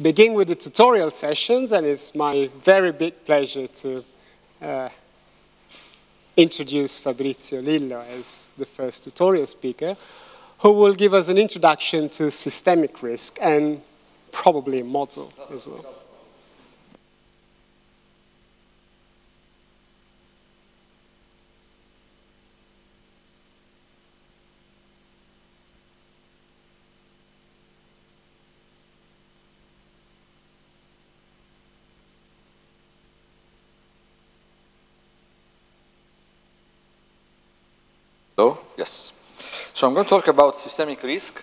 begin with the tutorial sessions, and it's my very big pleasure to uh, introduce Fabrizio Lillo as the first tutorial speaker, who will give us an introduction to systemic risk and probably a model as well. Yes. So I'm going to talk about systemic risk,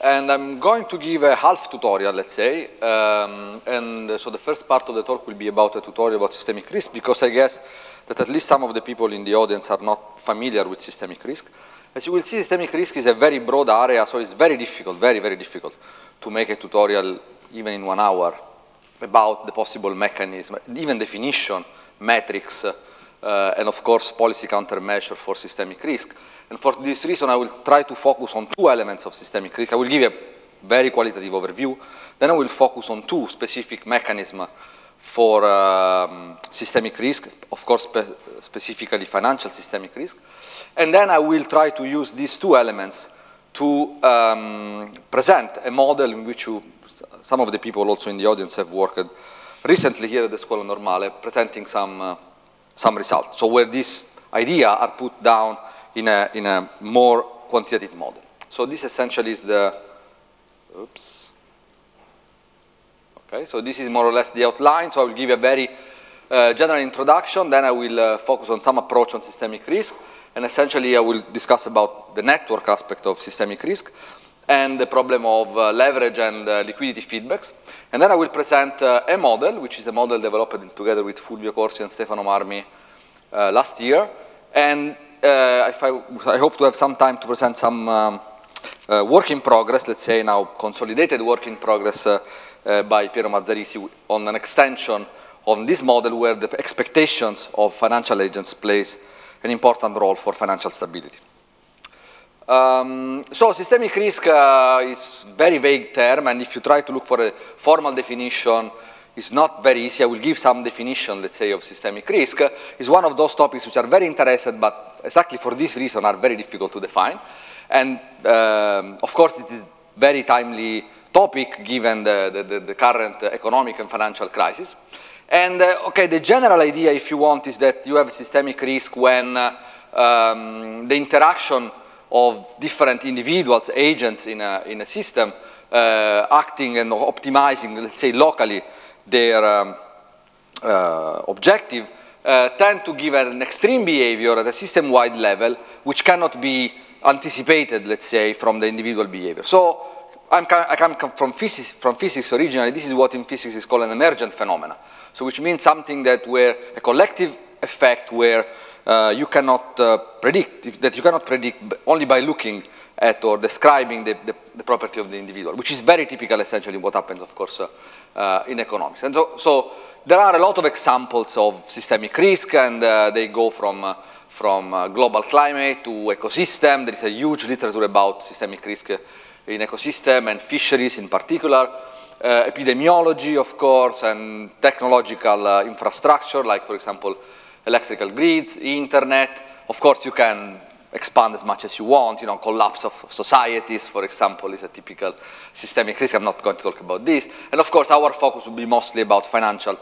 and I'm going to give a half tutorial, let's say. Um, and so the first part of the talk will be about a tutorial about systemic risk, because I guess that at least some of the people in the audience are not familiar with systemic risk. As you will see, systemic risk is a very broad area, so it's very difficult, very, very difficult to make a tutorial even in one hour about the possible mechanism, even definition, metrics, uh, and of course policy countermeasure for systemic risk. And for this reason, I will try to focus on two elements of systemic risk. I will give a very qualitative overview. Then I will focus on two specific mechanisms for um, systemic risk, of course, spe specifically financial systemic risk. And then I will try to use these two elements to um, present a model in which you, some of the people also in the audience have worked recently here at the Scuola Normale, presenting some uh, some results. So where these ideas are put down in a, in a more quantitative model. So this essentially is the, oops. Okay, so this is more or less the outline. So I will give a very uh, general introduction, then I will uh, focus on some approach on systemic risk, and essentially I will discuss about the network aspect of systemic risk and the problem of uh, leverage and uh, liquidity feedbacks. And then I will present uh, a model, which is a model developed together with Fulvio Corsi and Stefano Marmi uh, last year. And if I, I, hope to have some time to present some um, uh, work in progress, let's say now consolidated work in progress by Piero Mazzarisi on an extension on this model where the expectations of financial agents plays an important role for financial stability. Um, so systemic risk uh, is very vague term, and if you try to look for a formal definition, it's not very easy. I will give some definition, let's say, of systemic risk. It's one of those topics which are very interested, but exactly for this reason are very difficult to define. And um, of course, it is very timely topic given the, the, the current economic and financial crisis. And uh, okay, the general idea, if you want, is that you have systemic risk when uh, um, the interaction of different individuals, agents in a, in a system, uh, acting and optimizing, let's say, locally their um, uh, objective, uh, tend to give an extreme behavior at a system-wide level, which cannot be anticipated, let's say, from the individual behavior. So I'm, I come from physics, from physics originally. This is what in physics is called an emergent phenomena. So which means something that where a collective effect where uh, you cannot uh, predict, that you cannot predict only by looking at or describing the, the, the, property of the individual, which is very typical essentially what happens, of course, uh, uh in economics. And so, so, there are a lot of examples of systemic risk, and uh, they go from, uh, from global climate to ecosystem. There is a huge literature about systemic risk in ecosystem and fisheries in particular. epidemiology, of course, and technological infrastructure, like, for example, electrical grids, internet. Of course, you can expand as much as you want. You know, collapse of societies, for example, is a typical systemic risk. I'm not going to talk about this. And of course, our focus will be mostly about financial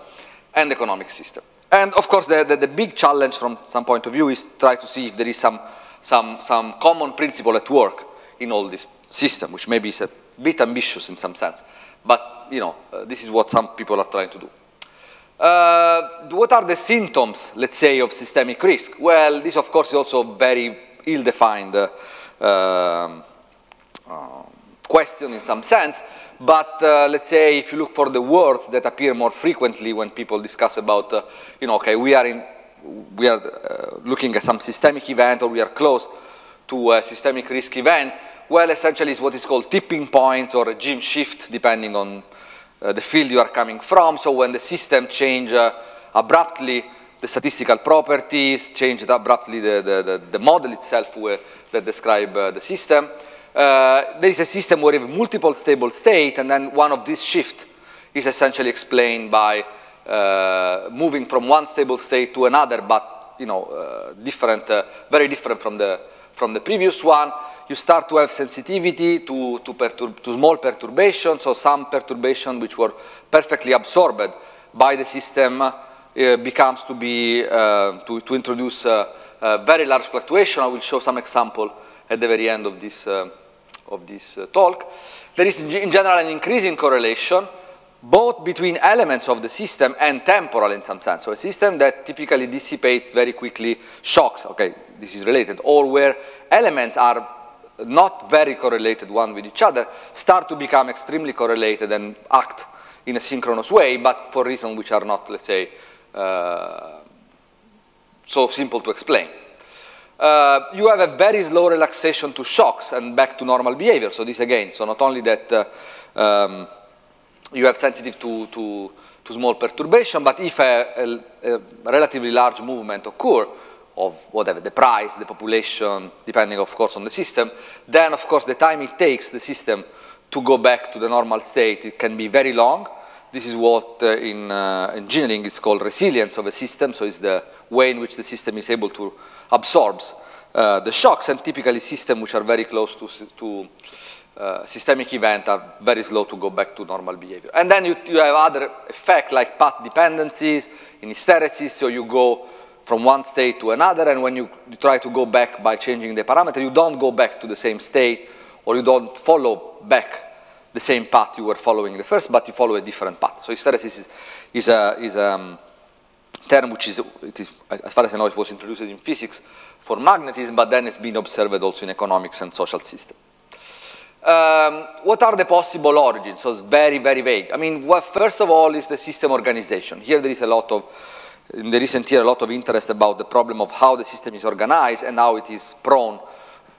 and economic system. And of course, the, the, the big challenge from some point of view is try to see if there is some, some, some common principle at work in all this system, which maybe is a bit ambitious in some sense. But, you know, uh, this is what some people are trying to do. Uh, what are the symptoms, let's say, of systemic risk? Well, this, of course, is also very ill-defined uh, um, uh, question in some sense. But uh, let's say if you look for the words that appear more frequently when people discuss about, uh, you know, okay, we are, in, we are uh, looking at some systemic event or we are close to a systemic risk event, well, essentially is what is called tipping points or regime shift, depending on uh, the field you are coming from. So when the system change abruptly, the statistical properties change abruptly the, the, the, the model itself where, that describe uh, the system. uh, there is a system where you have multiple stable state, and then one of these shift is essentially explained by uh, moving from one stable state to another, but you know, uh, different, uh, very different from the from the previous one. You start to have sensitivity to to, to small perturbations, so some perturbation which were perfectly absorbed by the system becomes to be uh, to to introduce very large fluctuation. I will show some example at the very end of this of this talk. There is in general an increasing correlation both between elements of the system and temporal in some sense. So a system that typically dissipates very quickly shocks, okay, this is related, or where elements are not very correlated one with each other, start to become extremely correlated and act in a synchronous way, but for reasons which are not, let's say, uh, so simple to explain. Uh, you have a very slow relaxation to shocks and back to normal behavior. So this again, so not only that uh, um, you have sensitive to, to, to small perturbation, but if a, a, a, relatively large movement occur of whatever, the price, the population, depending of course on the system, then of course the time it takes the system to go back to the normal state, it can be very long. This is what uh, in uh, engineering is called resilience of a system, so it's the way in which the system is able to absorb uh, the shocks, and typically systems which are very close to, to uh, systemic event are very slow to go back to normal behavior. And then you, you have other effects like path dependencies in hysteresis, so you go from one state to another, and when you, you, try to go back by changing the parameter, you don't go back to the same state, or you don't follow back the same path you were following the first, but you follow a different path. So hysteresis is, is a, is a um, term which is, it is, as far as I know, it was introduced in physics for magnetism, but then it's been observed also in economics and social systems. Um, what are the possible origins? So it's very, very vague. I mean, what, first of all is the system organization. Here there is a lot of, in the recent year, a lot of interest about the problem of how the system is organized and how it is prone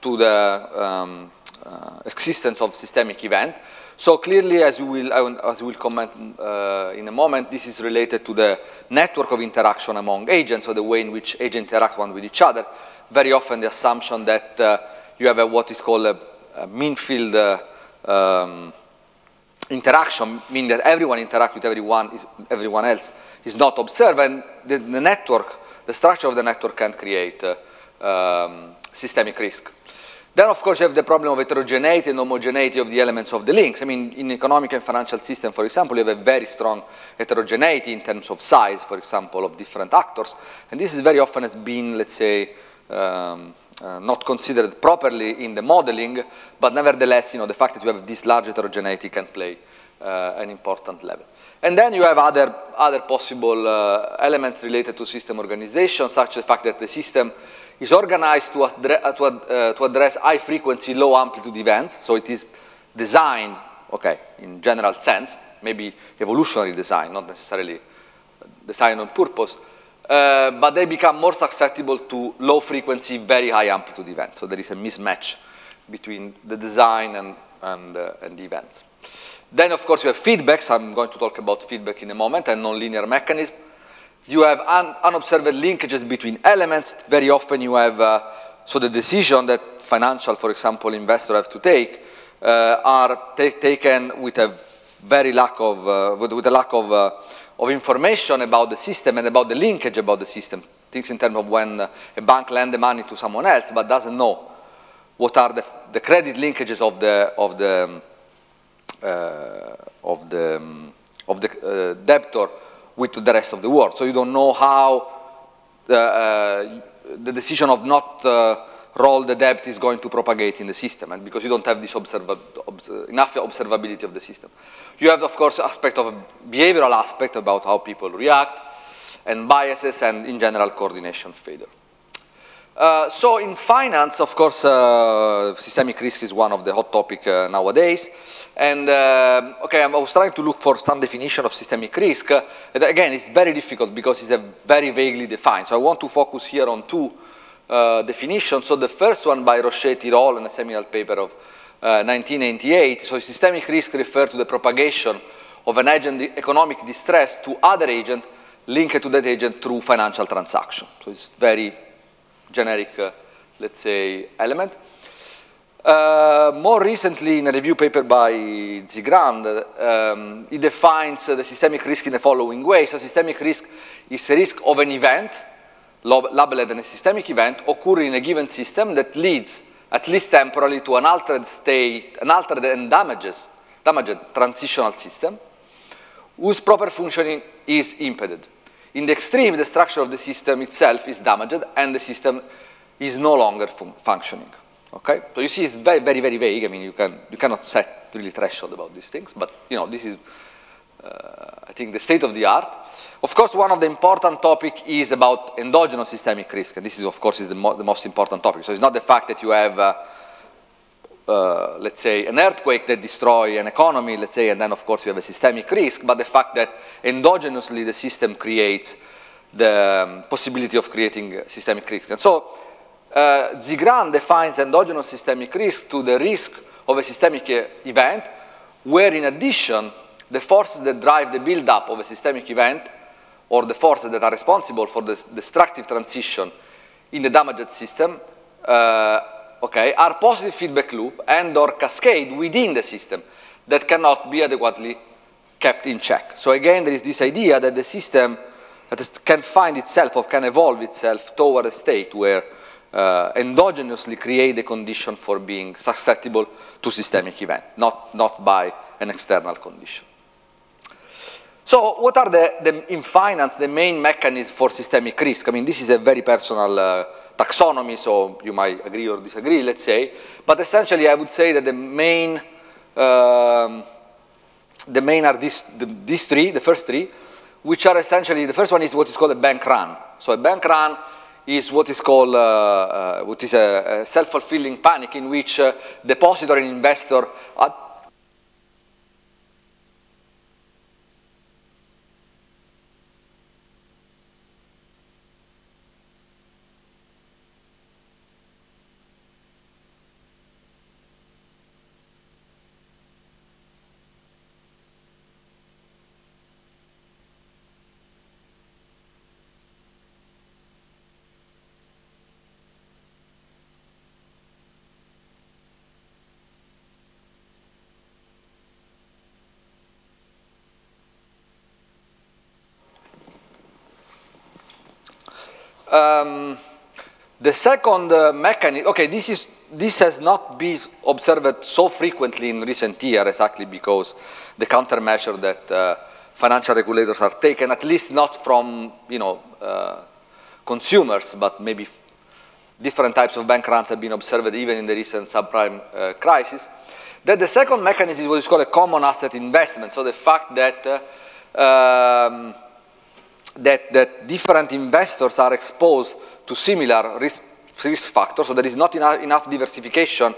to the um, uh, existence of systemic event. So clearly, as we will, as will comment uh, in a moment, this is related to the network of interaction among agents, so the way in which agents interact one with each other. Very often the assumption that uh, you have a, what is called a uh, mean field uh, um, interaction meaning that everyone interacts with everyone, is, everyone else is not observed, and the, the, network, the structure of the network can create uh, um, systemic risk. Then, of course, you have the problem of heterogeneity and homogeneity of the elements of the links. I mean, in economic and financial system, for example, you have a very strong heterogeneity in terms of size, for example, of different actors. And this is very often has been, let's say, um, uh, not considered properly in the modeling, but nevertheless, you know, the fact that you have this large heterogeneity can play uh, an important level. And then you have other, other possible uh, elements related to system organization, such as the fact that the system is organized to, addre to, ad to address high frequency, low amplitude events. So it is designed, okay, in general sense, maybe evolutionary design, not necessarily design on purpose, uh, but they become more susceptible to low frequency, very high amplitude events. So there is a mismatch between the design and, and, uh, and the events. Then, of course, you have feedbacks. I'm going to talk about feedback in a moment and nonlinear mechanism. You have un unobserved linkages between elements. Very often you have, uh, so the decision that financial, for example, investors have to take uh, are taken with a very lack of, uh, with, with, a lack of uh, of information about the system and about the linkage about the system. Things in terms of when a bank lends the money to someone else but doesn't know what are the, the credit linkages of the, of the, uh, of the, um, of the uh, debtor with the rest of the world. So you don't know how the, uh, the decision of not uh, roll the debt is going to propagate in the system, and because you don't have this observa obs enough observability of the system. You have, of course, aspect of behavioral aspect about how people react, and biases, and in general, coordination failure. Uh, so in finance, of course, uh, systemic risk is one of the hot topic uh, nowadays. And uh, okay, I was trying to look for some definition of systemic risk. again, it's very difficult because it's a very vaguely defined. So I want to focus here on two uh, definition. So the first one by Rochet-Tirole in a seminal paper of uh, 1998. So systemic risk refers to the propagation of an agent economic distress to other agent linked to that agent through financial transaction. So it's very generic, uh, let's say, element. Uh, more recently, in a review paper by Zigrand, um, he defines uh, the systemic risk in the following way. So systemic risk is a risk of an event, labeled as a systemic event, occurring in a given system that leads, at least temporarily, to an altered state, an altered and damages, damaged transitional system, whose proper functioning is impeded. In the extreme, the structure of the system itself is damaged and the system is no longer fun functioning. Okay, so you see, it's very, very, very vague. I mean, you can you cannot set really threshold about these things, but you know, this is, uh, I think, the state of the art. Of course, one of the important topic is about endogenous systemic risk, and this is, of course, is the, mo the most important topic. So it's not the fact that you have, uh, uh, let's say, an earthquake that destroy an economy, let's say, and then, of course, you have a systemic risk, but the fact that endogenously the system creates the um, possibility of creating systemic risk. And so uh, Zigrand defines endogenous systemic risk to the risk of a systemic uh, event, where in addition, the forces that drive the buildup of a systemic event, or the forces that are responsible for the destructive transition in the damaged system, uh, okay, are positive feedback loop and or cascade within the system that cannot be adequately kept in check. So again, there is this idea that the system that can find itself or can evolve itself toward a state where uh, endogenously create the condition for being susceptible to systemic event, not, not by an external condition. So what are the, the, in finance, the main mechanisms for systemic risk? I mean, this is a very personal uh, taxonomy, so you might agree or disagree, let's say. But essentially, I would say that the main, um, the main are these, the, these three, the first three, which are essentially, the first one is what is called a bank run. So a bank run is what is called uh, uh, what is a, a self-fulfilling panic in which uh, depositor and investor Um, the second uh, mechanism, okay, this, is, this has not been observed so frequently in recent years exactly because the countermeasure that uh, financial regulators are taken, at least not from, you know, uh, consumers, but maybe different types of bank runs have been observed even in the recent subprime uh, crisis. That the second mechanism is what is called a common asset investment. So the fact that uh, um, that, that different investors are exposed to similar risk, risk factors, so there is not enough, enough diversification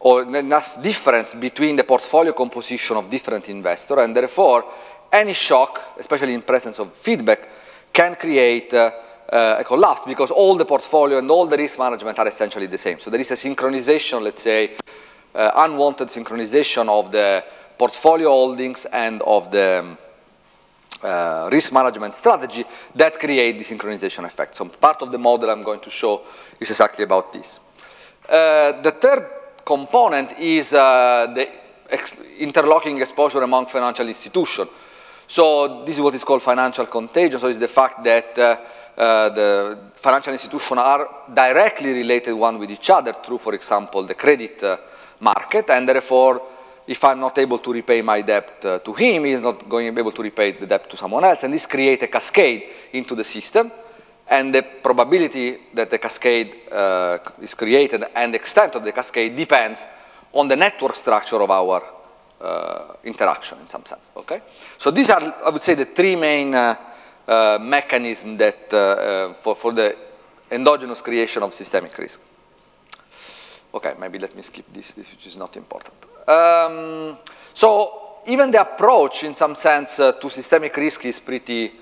or enough difference between the portfolio composition of different investors, and therefore any shock, especially in presence of feedback, can create uh, uh, a collapse because all the portfolio and all the risk management are essentially the same. So there is a synchronization, let's say, uh, unwanted synchronization of the portfolio holdings and of the um, uh, risk management strategy that create the synchronization effect. So part of the model I'm going to show is exactly about this. Uh, the third component is uh, the ex interlocking exposure among financial institutions. So this is what is called financial contagion. So it's the fact that uh, uh, the financial institutions are directly related one with each other through, for example, the credit uh, market, and therefore if I'm not able to repay my debt uh, to him, he's not going to be able to repay the debt to someone else. And this creates a cascade into the system. And the probability that the cascade uh, is created and the extent of the cascade depends on the network structure of our uh, interaction in some sense, okay? So these are, I would say, the three main uh, uh, mechanisms that, uh, for, for the endogenous creation of systemic risk. Okay, maybe let me skip this, this which is not important. Um, so even the approach, in some sense, uh, to systemic risk is pretty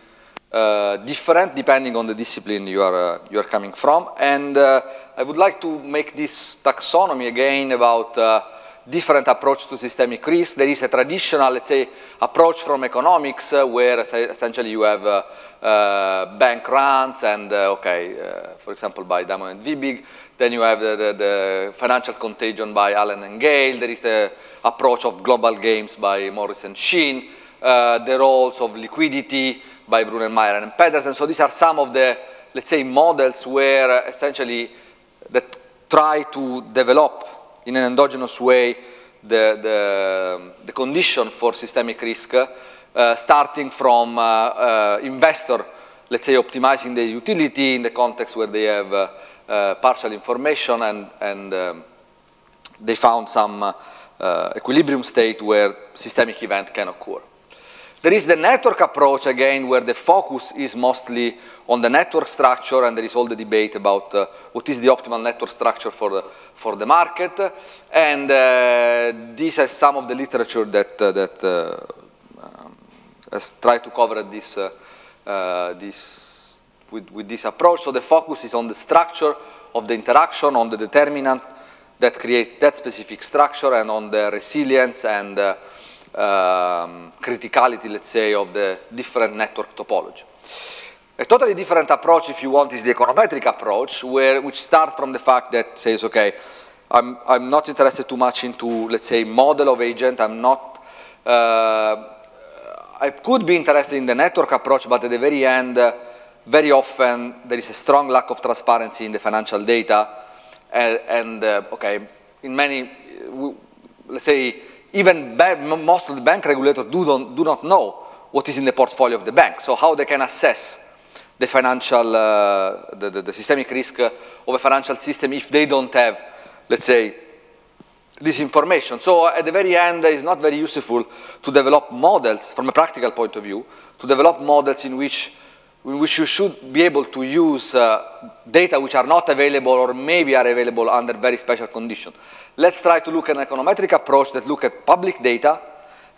uh, different depending on the discipline you are, uh, you are coming from. And uh, I would like to make this taxonomy again about uh, different approach to systemic risk. There is a traditional, let's say, approach from economics uh, where essentially you have bank runs and, okay, for example, by Diamond and Dybvig, Then you have the, the, the, financial contagion by Allen and Gale. There is the approach of global games by Morris and Shin. Uh, the roles of liquidity by Brunnermeier and Pedersen. So these are some of the, let's say, models where essentially that try to develop in an endogenous way the, the, the condition for systemic risk, uh, starting from uh, uh, investor, let's say, optimizing the utility in the context where they have uh, uh, partial information and, and um, they found some uh, equilibrium state where systemic event can occur. There is the network approach, again, where the focus is mostly on the network structure, and there is all the debate about uh, what is the optimal network structure for the, for the market. And uh, this is some of the literature that, uh, that uh, um, has tried to cover this, uh, uh, this with, with this approach. So the focus is on the structure of the interaction, on the determinant that creates that specific structure, and on the resilience and um, criticality, let's say, of the different network topology. A totally different approach, if you want, is the econometric approach, where, which starts from the fact that says, okay, I'm, I'm not interested too much into, let's say, model of agent. I'm not, uh, I could be interested in the network approach, but at the very end, uh, very often there is a strong lack of transparency in the financial data. And, and uh, okay, in many, let's say, even most of the bank regulators do, not do not know what is in the portfolio of the bank. So how they can assess the financial, uh, the, the, the, systemic risk of a financial system if they don't have, let's say, this information. So at the very end, it's not very useful to develop models from a practical point of view, to develop models in which, in which you should be able to use uh, data which are not available or maybe are available under very special conditions. Let's try to look at an econometric approach that look at public data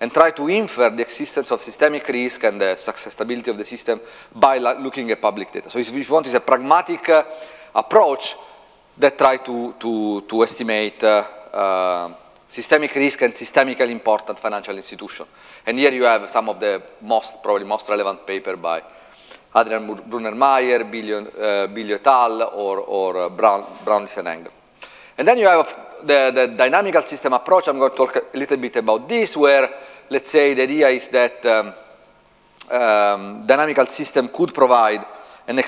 and try to infer the existence of systemic risk and the successability of the system by looking at public data. So if you want, it's a pragmatic uh, approach that try to, to, to estimate uh, uh, systemic risk and systemically important financial institution. And here you have some of the most, probably most relevant paper by Adrian Brunnermeier, Billion, uh, Billio et al., or, or uh, Brown, and Engle. And then you have the, the dynamical system approach. I'm going to talk a little bit about this, where let's say the idea is that um, um, dynamical system could provide an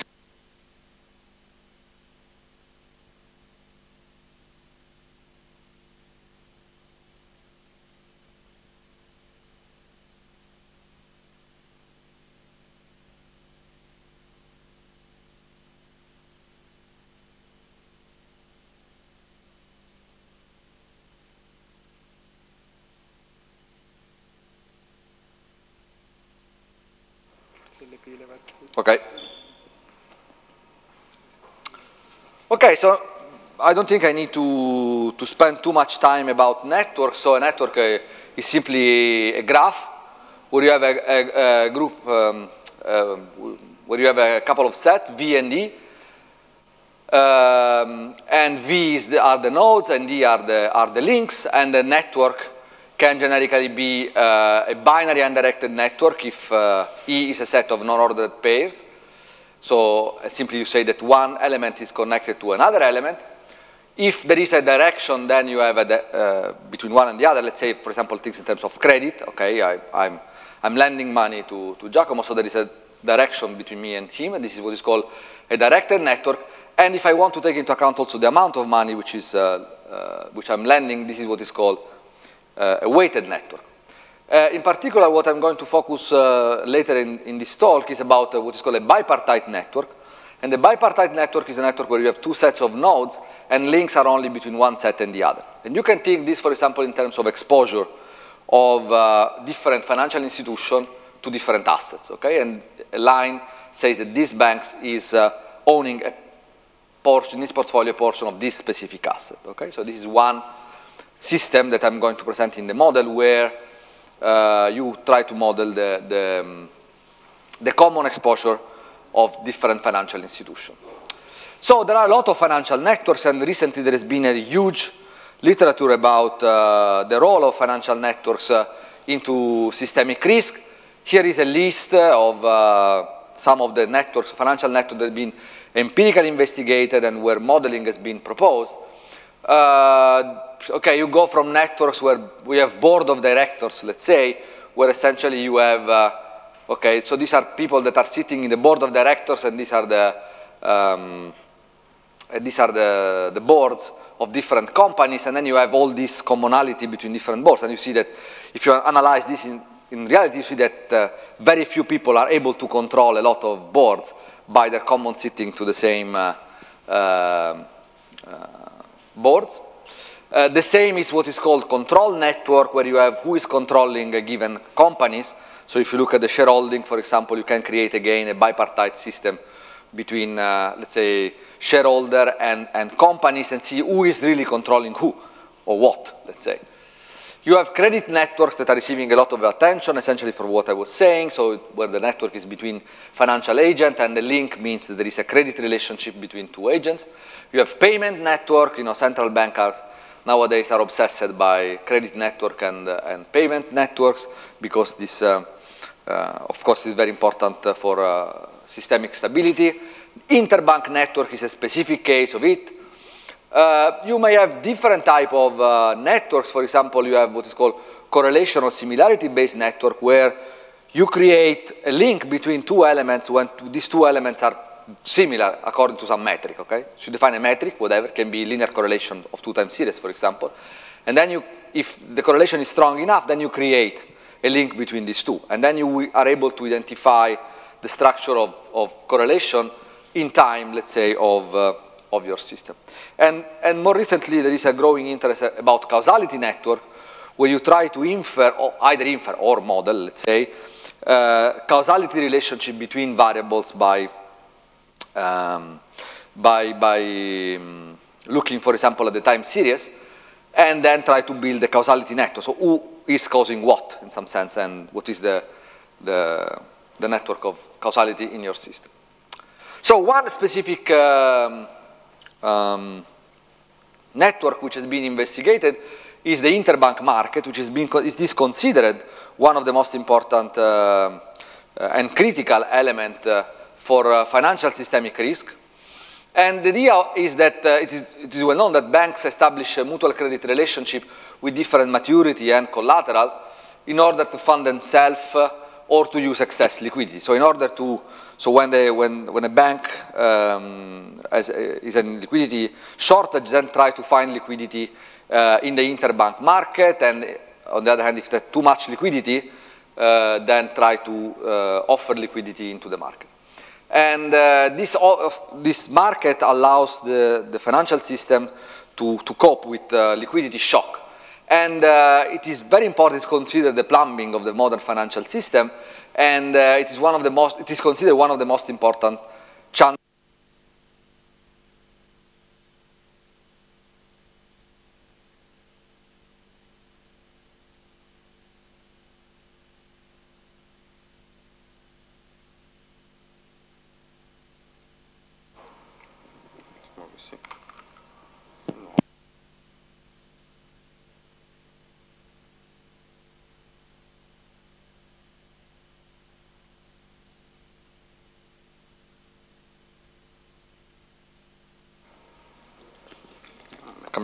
Okay. Okay, so I don't think I need to, to spend too much time about networks. So a network uh, is simply a graph where you have a, a, a group, um, uh, where you have a couple of sets, V and D. Um, and V the, are the nodes and D are the, are the links, and the network can generically be uh, a binary undirected network if uh, E is a set of non-ordered pairs. So uh, simply you say that one element is connected to another element. If there is a direction, then you have a uh, between one and the other. Let's say, for example, things in terms of credit. Okay, I, am I'm, I'm lending money to, to Giacomo, so there is a direction between me and him, and this is what is called a directed network. And if I want to take into account also the amount of money which is uh, uh, which I'm lending, this is what is called a weighted network. Uh, in particular, what I'm going to focus uh, later in, in, this talk is about what is called a bipartite network. And the bipartite network is a network where you have two sets of nodes and links are only between one set and the other. And you can think this, for example, in terms of exposure of uh, different financial institutions to different assets, okay? And a line says that this bank is uh, owning a portion, this portfolio portion of this specific asset, okay? So this is one system that I'm going to present in the model where uh, you try to model the, the, um, the, common exposure of different financial institutions. So there are a lot of financial networks and recently there has been a huge literature about uh, the role of financial networks uh, into systemic risk. Here is a list of uh, some of the networks, financial networks that have been empirically investigated and where modeling has been proposed. Uh, okay, you go from networks where we have board of directors, let's say, where essentially you have, uh, okay, so these are people that are sitting in the board of directors and these are the, um, these are the, the boards of different companies and then you have all this commonality between different boards and you see that if you analyze this in, in reality you see that uh, very few people are able to control a lot of boards by their common sitting to the same uh, uh, boards. Uh, the same is what is called control network, where you have who is controlling a given companies. So if you look at the shareholding, for example, you can create again a bipartite system between, uh, let's say, shareholder and, and companies and see who is really controlling who or what, let's say. You have credit networks that are receiving a lot of attention, essentially for what I was saying, so where the network is between financial agent and the link means that there is a credit relationship between two agents. You have payment network, you know, central bankers nowadays are obsessed by credit network and, uh, and payment networks because this, uh, uh, of course, is very important for uh, systemic stability. Interbank network is a specific case of it. Uh, you may have different type of uh, networks. For example, you have what is called correlation or similarity-based network where you create a link between two elements when these two elements are similar according to some metric, okay? So you define a metric, whatever, can be linear correlation of two time series, for example. And then you, if the correlation is strong enough, then you create a link between these two. And then you are able to identify the structure of, of correlation in time, let's say, of, uh, of your system. And, and more recently, there is a growing interest about causality network, where you try to infer, or either infer or model, let's say, uh, causality relationship between variables by, um, by, by um, looking, for example, at the time series, and then try to build a causality network. So who is causing what, in some sense, and what is the, the, the network of causality in your system. So one specific um, um, network which has been investigated is the interbank market, which is, being, is considered one of the most important uh, uh, and critical element uh, for uh, financial systemic risk. And the idea is that uh, it is, it is well known that banks establish a mutual credit relationship with different maturity and collateral in order to fund themselves uh, or to use excess liquidity. So in order to so when, they, when, when a bank um, has, is in liquidity shortage, then try to find liquidity uh, in the interbank market, and on the other hand, if there's too much liquidity, uh, then try to uh, offer liquidity into the market. And uh, this, this market allows the, the financial system to, to cope with uh, liquidity shock. And uh, it is very important to consider the plumbing of the modern financial system. And uh, it is one of the most, it is considered one of the most important chunks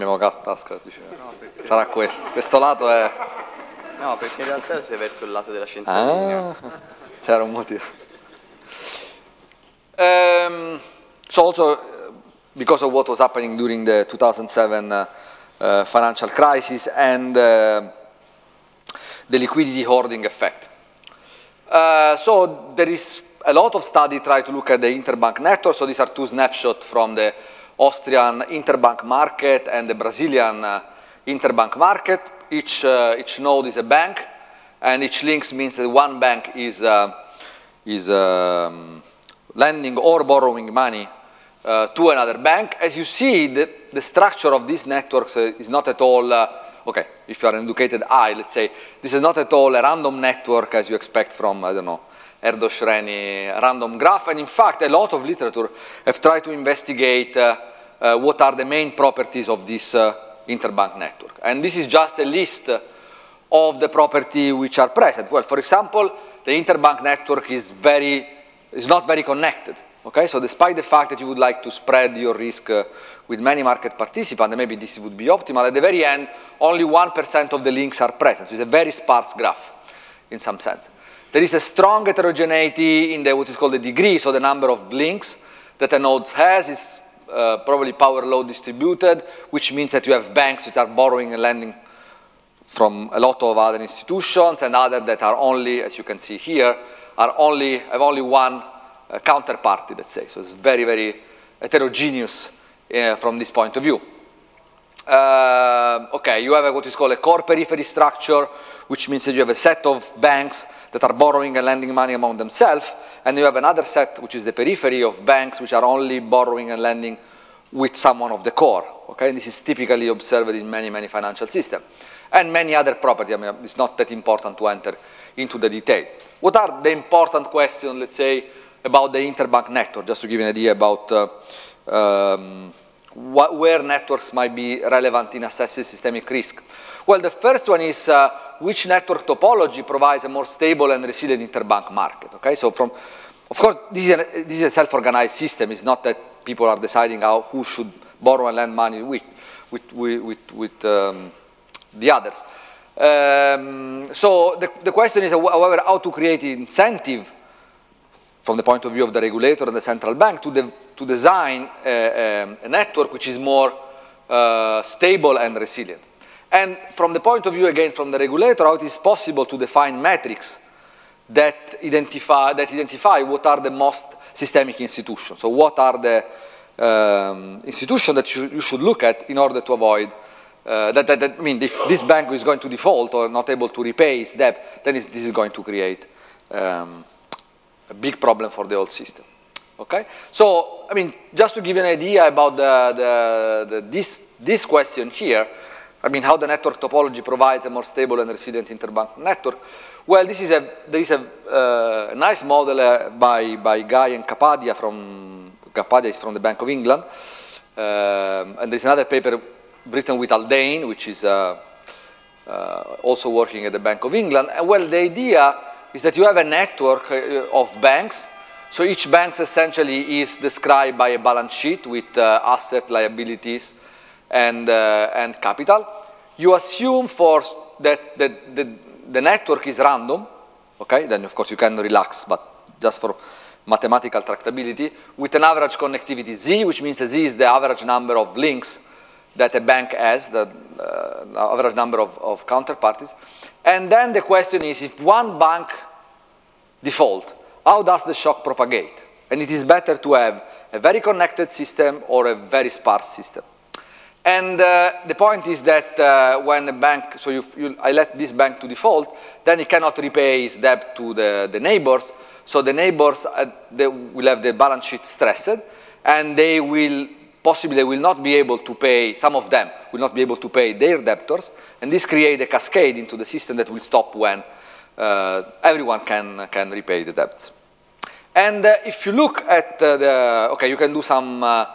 cambiamo tasca, dice. No, sarà questo. Questo lato è... No, perché in realtà sei verso il lato della centralina. Ah, c'era un motivo. Um, so also, because of what was happening during the 2007 uh, uh, financial crisis and uh, the liquidity hoarding effect. So there is a lot of study try to look at the interbank network. So these are two snapshots from the Austrian interbank market and the Brazilian uh, interbank market. Each, uh, each node is a bank, and each links means that one bank is, uh, is um, lending or borrowing money uh, to another bank. As you see, the, the structure of these networks uh, is not at all, okay, if you are an educated eye, let's say, this is not at all a random network as you expect from, I don't know, Erdős-Renyi random graph. And in fact, a lot of literature have tried to investigate uh, uh, what are the main properties of this uh, interbank network. And this is just a list of the property which are present. Well, for example, the interbank network is, very, is not very connected. Okay, so despite the fact that you would like to spread your risk uh, with many market participants, and maybe this would be optimal, at the very end, only 1% of the links are present. So it's a very sparse graph in some sense. There is a strong heterogeneity in the, what is called the degree, so the number of links that a node has is uh, probably power law distributed, which means that you have banks that are borrowing and lending from a lot of other institutions and other that are only, as you can see here, are only, have only one uh, counterparty, let's say. So it's very, very heterogeneous uh, from this point of view. Uh, okay, you have a, what is called a core periphery structure, which means that you have a set of banks that are borrowing and lending money among themselves, and you have another set, which is the periphery of banks, which are only borrowing and lending with someone of the core. Okay, and this is typically observed in many, many financial systems. And many other properties, I mean, it's not that important to enter into the detail. What are the important questions, let's say, about the interbank network, just to give you an idea about uh, um, what, where networks might be relevant in assessing systemic risk. Well, the first one is uh, which network topology provides a more stable and resilient interbank market. Okay, so from, of course, this is, a, this is a self-organized system. It's not that people are deciding how who should borrow and lend money with, with, with, with um, the others. Um, so the, the question is, however, how to create incentive from the point of view of the regulator and the central bank to, to design a, a, network which is more uh, stable and resilient. And from the point of view, again, from the regulator, how it is possible to define metrics that identify, that identify what are the most systemic institutions. So what are the um, institutions that you, you, should look at in order to avoid uh, that, that, that, I mean, if this bank is going to default or not able to repay its debt, then this is going to create um, a big problem for the whole system. Okay? So, I mean, just to give you an idea about the, the, the, this, this question here, I mean, how the network topology provides a more stable and resilient interbank network. Well, this is a, there is a uh, nice model uh, by, by Gai and Kapadia from, Kapadia is from the Bank of England. Um, and there's another paper written with Haldane, which is uh, uh, also working at the Bank of England. And well, the idea is that you have a network uh, of banks. So each bank essentially is described by a balance sheet with uh, asset, liabilities, and, uh, and capital. You assume for that, that the, the network is random, okay? Then of course you can relax, but just for mathematical tractability, with an average connectivity Z, which means Z is the average number of links that a bank has, the uh, average number of, of counterparties. And then the question is, if one bank default, how does the shock propagate? And it is better to have a very connected system or a very sparse system. And uh, the point is that uh, when a bank, so you, you, I let this bank to default, then it cannot repay its debt to the, the neighbors. So the neighbors uh, will have their balance sheet stressed, and they will possibly they will not be able to pay, some of them will not be able to pay their debtors, and this creates a cascade into the system that will stop when everyone can, can repay the debts. And uh, if you look at uh, the, okay, you can do some uh,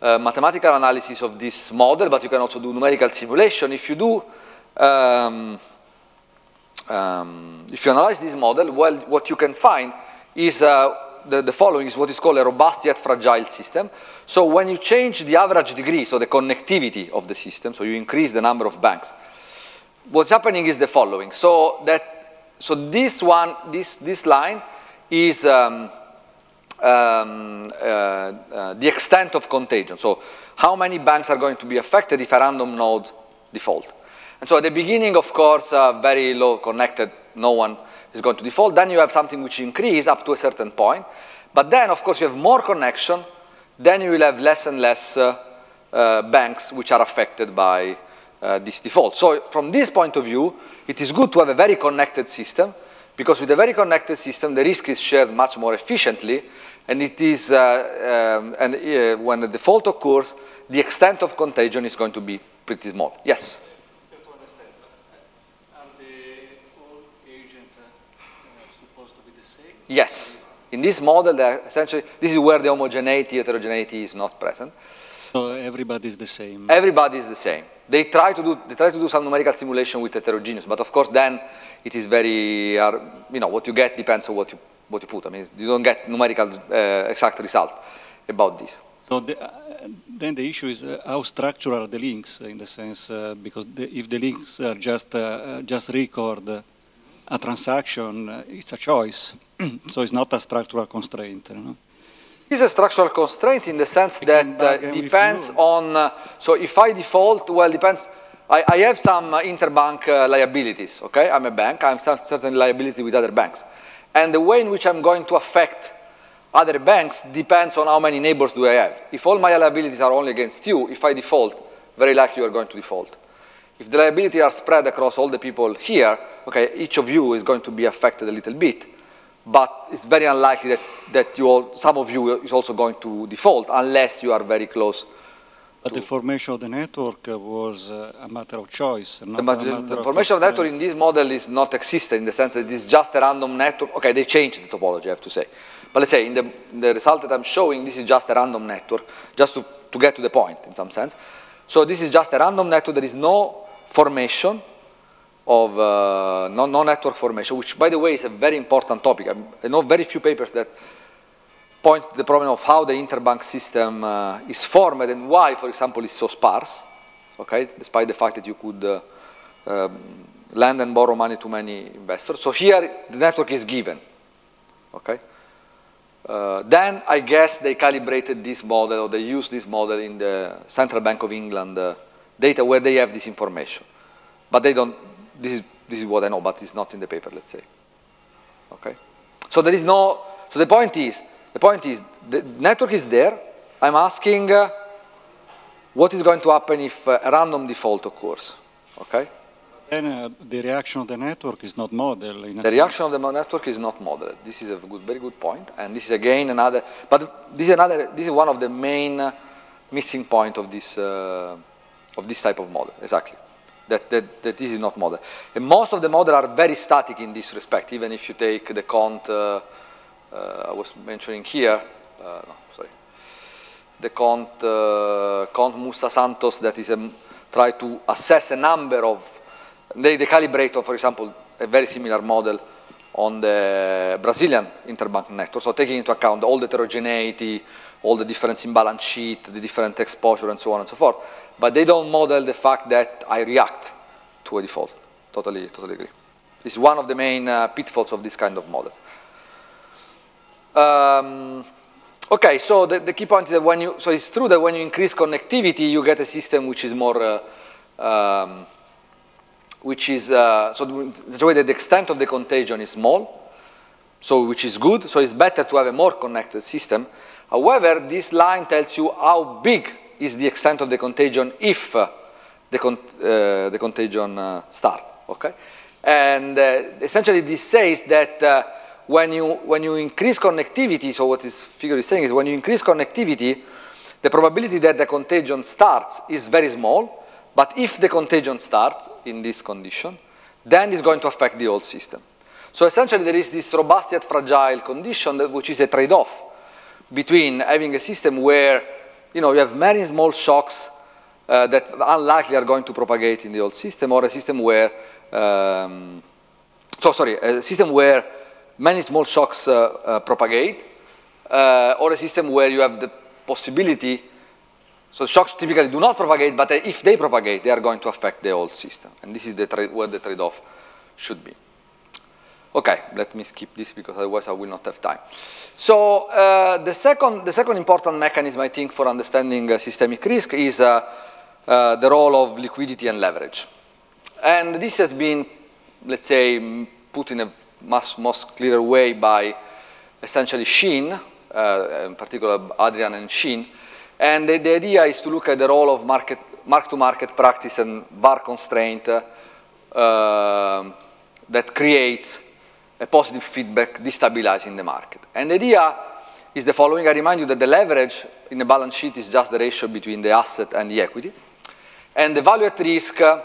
uh, mathematical analysis of this model, but you can also do numerical simulation. If you do, um, um, if you analyze this model, well, what you can find is uh, the, the, following is what is called a robust yet fragile system. So when you change the average degree, so the connectivity of the system, so you increase the number of banks, what's happening is the following. So that, so this one, this, this line is um, um, uh, uh, the extent of contagion. So how many banks are going to be affected if a random node default. And so at the beginning, of course, uh, very low connected, no one is going to default. Then you have something which increase up to a certain point. But then, of course, you have more connection. Then you will have less and less uh, uh, banks which are affected by uh, this default. So from this point of view, it is good to have a very connected system because with a very connected system, the risk is shared much more efficiently. And it is, uh, um, and uh, when the default occurs, the extent of contagion is going to be pretty small. Yes? Yes. In this model, essentially, this is where the homogeneity, heterogeneity is not present. So everybody is the same. Everybody is the same. They try to do they try to do some numerical simulation with heterogeneous, but of course then it is very uh, you know what you get depends on what you what you put. I mean, you don't get numerical uh, exact result about this. So the, uh, then the issue is uh, how structural are the links in the sense uh, because the, if the links are just uh, just record a transaction, it's a choice. so it's not a structural constraint. You know? It's a structural constraint in the sense that uh, depends on, uh, so if I default, well, depends, I, I have some uh, interbank uh, liabilities, okay? I'm a bank, I have some certain liability with other banks. And the way in which I'm going to affect other banks depends on how many neighbors do I have. If all my liabilities are only against you, if I default, very likely you are going to default. If the liabilities are spread across all the people here, okay, each of you is going to be affected a little bit, but it's very unlikely that, that you all, some of you is also going to default unless you are very close. But the formation of the network was uh, a matter of choice, not But the, the of formation of network in this model is not existent in the sense that it's just a random network. Okay, they changed the topology, I have to say. But let's say in the, in the result that I'm showing, this is just a random network, just to, to get to the point in some sense. So this is just a random network. There is no formation of uh, no, no network formation, which by the way is a very important topic. I know very few papers that point to the problem of how the interbank system uh, is formed and why, for example, it's so sparse, okay, despite the fact that you could uh, um, lend and borrow money to many investors. So here, the network is given, okay? Uh, then I guess they calibrated this model or they used this model in the Central Bank of England uh, data where they have this information. But they don't, this is, this is what I know, but it's not in the paper, let's say. Okay? So there is no, so the point is, the point is, the network is there. I'm asking uh, what is going to happen if uh, a random default occurs. Okay? Then uh, the reaction of the network is not model. In The sense. reaction of the network is not modeled. This is a good, very good point, and this is again another. But this is another. This is one of the main uh, missing point of this uh, of this type of model. Exactly, that, that that this is not model. And most of the model are very static in this respect. Even if you take the Cont uh, uh, I was mentioning here. Uh, no, sorry. The Cont, uh, Cont Moussa Santos that is a, try to assess a number of they, they calibrate, for example, a very similar model on the Brazilian interbank network. So taking into account all the heterogeneity, all the difference in balance sheet, the different exposure, and so on and so forth. But they don't model the fact that I react to a default. Totally, totally agree. It's one of the main uh, pitfalls of this kind of models. Um, okay, so the, the key point is that when you, so it's true that when you increase connectivity, you get a system which is more, uh, um, which is, uh, so the, way that the extent of the contagion is small, so which is good, so it's better to have a more connected system. However, this line tells you how big is the extent of the contagion if uh, the, con uh, the contagion uh, start, okay? And uh, essentially this says that uh, when, you, when you increase connectivity, so what this figure is saying is when you increase connectivity, the probability that the contagion starts is very small, but if the contagion starts in this condition, then it's going to affect the whole system. So essentially there is this robust yet fragile condition that, which is a trade-off between having a system where you know you have many small shocks uh, that unlikely are going to propagate in the whole system, or a system where um, so sorry, a system where many small shocks uh, uh, propagate, uh, or a system where you have the possibility. So shocks typically do not propagate, but if they propagate, they are going to affect the whole system, and this is the where the trade-off should be. Okay, let me skip this because otherwise I will not have time. So uh, the, second, the second important mechanism, I think, for understanding uh, systemic risk is uh, uh, the role of liquidity and leverage. And this has been, let's say, put in a much most clearer way by essentially Shin, uh, in particular Adrian and Shin. And the, the idea is to look at the role of market, mark-to-market practice and VAR constraint uh, that creates a positive feedback destabilizing the market. And the idea is the following. I remind you that the leverage in the balance sheet is just the ratio between the asset and the equity. And the value at risk uh,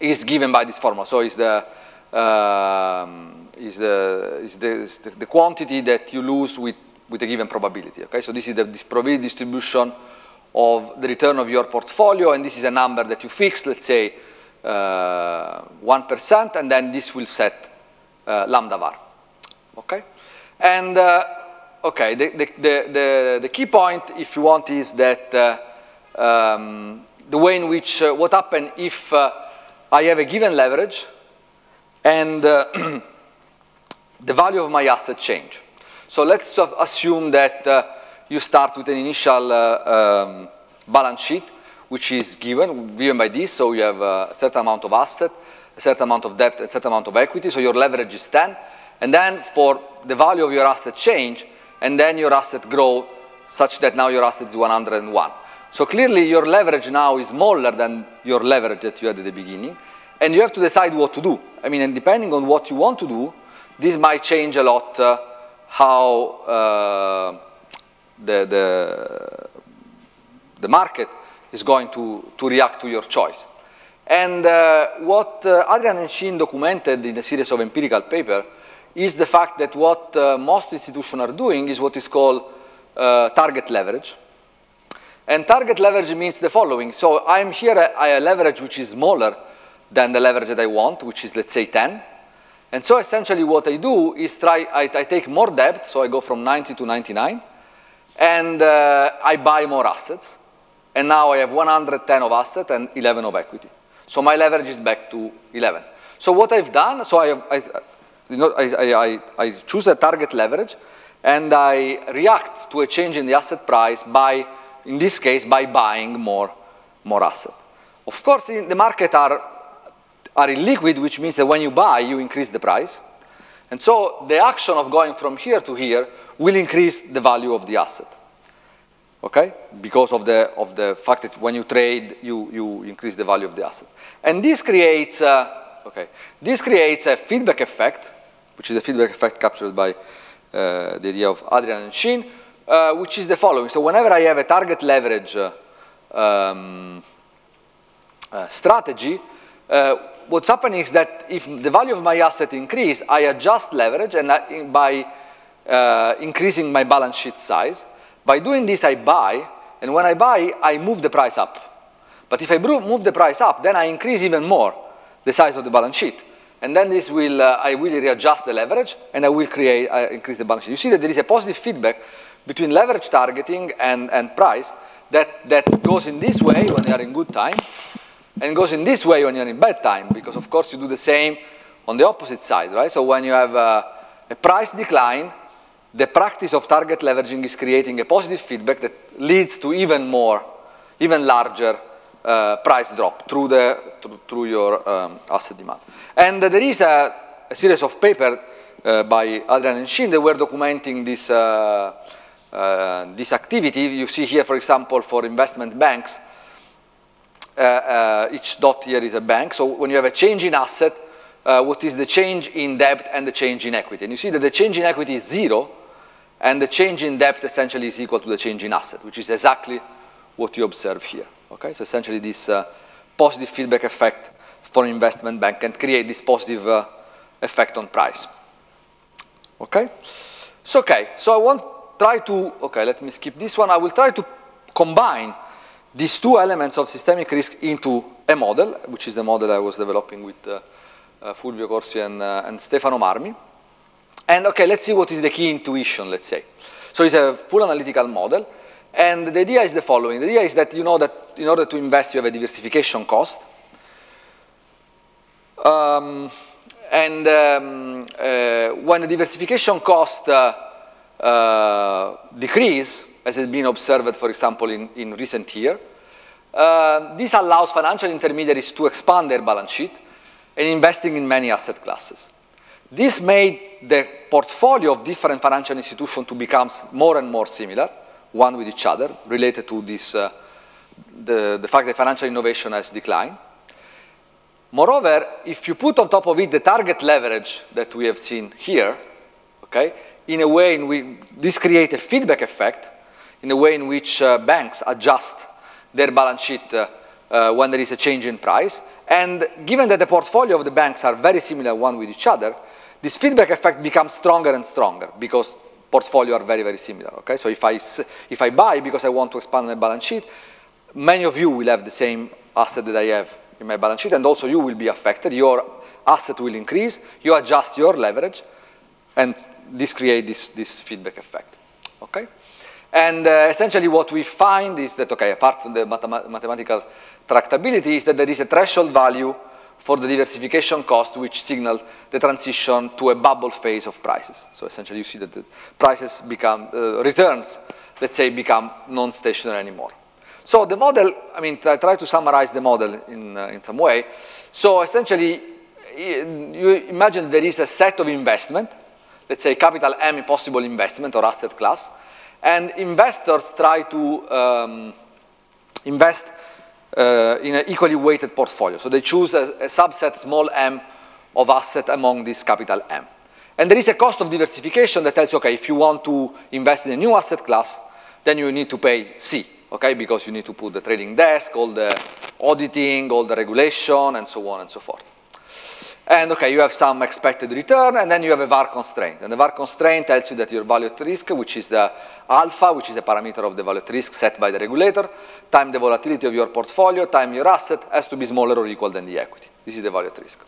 is given by this formula. So it's the, um, is the, is the, is the, the quantity that you lose with, with a given probability. Okay? So this is the this probability distribution of the return of your portfolio, and this is a number that you fix, let's say uh, 1%, and then this will set lambda var. Okay? And uh, okay, the, the, the, the, key point, if you want, is that uh, um, the way in which uh, what happens if uh, I have a given leverage and uh, the value of my asset change. So let's assume that uh, you start with an initial um, balance sheet, which is given, given by this, so you have a certain amount of asset, a certain amount of debt, a certain amount of equity, so your leverage is 10, and then for the value of your asset change, and then your asset grow such that now your asset is 101. So clearly your leverage now is smaller than your leverage that you had at the beginning, and you have to decide what to do. I mean, and depending on what you want to do, this might change a lot uh, how uh, the, the, the market is going to, to react to your choice. And uh, what uh, Adrian and Shin documented in a series of empirical papers is the fact that what uh, most institutions are doing is what is called uh, target leverage. And target leverage means the following. So I'm here at a leverage which is smaller than the leverage that I want, which is, let's say, 10. And so essentially what I do is try, I, I take more debt, so I go from 90 to 99, and uh, I buy more assets. And now I have 110 of asset and 11 of equity. So my leverage is back to 11. So what I've done, so I, have, I you know, I, I, I choose a target leverage and I react to a change in the asset price by, in this case, by buying more, more asset. Of course, in the market are, are illiquid, which means that when you buy, you increase the price. And so the action of going from here to here will increase the value of the asset. Okay? Because of the, of the fact that when you trade, you, you increase the value of the asset. And this creates, okay, this creates a feedback effect which is the feedback effect captured by uh, the idea of Adrian and Shin, uh, which is the following. So whenever I have a target leverage uh, um, uh, strategy, uh, what's happening is that if the value of my asset increase, I adjust leverage and I, by increasing my balance sheet size. By doing this, I buy, and when I buy, I move the price up. But if I move the price up, then I increase even more the size of the balance sheet. And then this will, uh, I will readjust the leverage and I will create, uh, increase the balance sheet. You see that there is a positive feedback between leverage targeting and, and price that, that goes in this way when you are in good time and goes in this way when you're in bad time because of course you do the same on the opposite side, right? So when you have a, a price decline, the practice of target leveraging is creating a positive feedback that leads to even more, even larger uh, price drop through, the, through, through your um, asset demand. And there is a, a series of papers uh, by Adrian and Shin that were documenting this, uh, uh, this activity. You see here, for example, for investment banks, uh, uh, each dot here is a bank. So when you have a change in asset, what is the change in debt and the change in equity? And you see that the change in equity is zero, and the change in debt essentially is equal to the change in asset, which is exactly what you observe here. Okay, so essentially this positive feedback effect for investment bank can create this positive uh, effect on price. Okay? So, okay, so I want try to, okay, let me skip this one. I will try to combine these two elements of systemic risk into a model, which is the model I was developing with uh, uh, Fulvio Corsi and, uh, and Stefano Marmi. And okay, let's see what is the key intuition, let's say. So it's a full analytical model. And the idea is the following. The idea is that you know that in order to invest, you have a diversification cost. Um, and um, uh, when the diversification cost uh, uh, decrease, as has been observed, for example, in, in recent year, uh, this allows financial intermediaries to expand their balance sheet and investing in many asset classes. This made the portfolio of different financial institutions to become more and more similar, one with each other, related to this, uh, the, the fact that financial innovation has declined. Moreover, if you put on top of it the target leverage that we have seen here, okay, in a way in which this creates a feedback effect, in a way in which uh, banks adjust their balance sheet uh, uh, when there is a change in price. And given that the portfolio of the banks are very similar one with each other, this feedback effect becomes stronger and stronger because portfolio are very, very similar. Okay? So if I, if I buy because I want to expand my balance sheet, many of you will have the same asset that I have in my balance sheet, and also you will be affected. Your asset will increase. You adjust your leverage. and this creates this, this feedback effect, okay? And uh, essentially what we find is that, okay, apart from the mathem mathematical tractability, is that there is a threshold value for the diversification cost which signal the transition to a bubble phase of prices. So essentially you see that the prices become, uh, returns, let's say, become non-stationary anymore. So the model, I mean, I try to summarize the model in, uh, in some way. So essentially, you imagine there is a set of investment, let's say capital M possible investment or asset class, and investors try to um, invest uh, in an equally weighted portfolio. So they choose a, a subset small m of asset among this capital M. And there is a cost of diversification that tells you, okay, if you want to invest in a new asset class, then you need to pay C, okay, because you need to put the trading desk, all the auditing, all the regulation, and so on and so forth. And okay, you have some expected return, and then you have a VAR constraint. And the VAR constraint tells you that your value at risk, which is the alpha, which is a parameter of the value at risk set by the regulator, time the volatility of your portfolio, time your asset, has to be smaller or equal than the equity. This is the value at risk.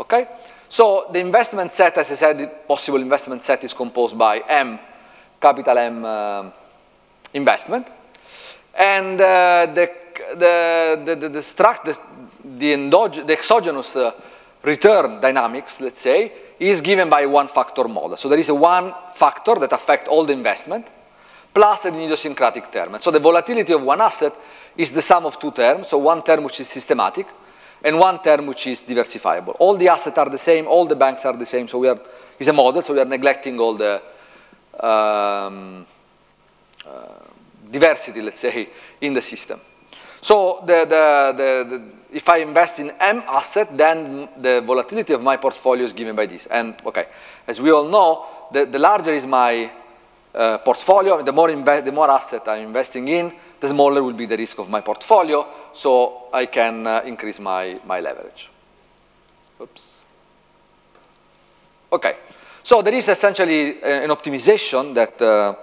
Okay? So the investment set, as I said, the possible investment set is composed by M, capital M uh, investment. And uh, the, the, the, the, the, the, the, the exogenous uh, return dynamics, let's say, is given by one factor model. So there is a one factor that affects all the investment plus an idiosyncratic term. And so the volatility of one asset is the sum of two terms, so one term which is systematic and one term which is diversifiable. All the assets are the same, all the banks are the same, so we are, it's a model, so we are neglecting all the um, uh, diversity, let's say, in the system. So the, the, the, the if I invest in M asset, then the volatility of my portfolio is given by this. And okay, as we all know, the, the larger is my uh, portfolio, the more, the more asset I'm investing in, the smaller will be the risk of my portfolio, so I can uh, increase my, my leverage. Oops. Okay, so there is essentially an optimization that uh,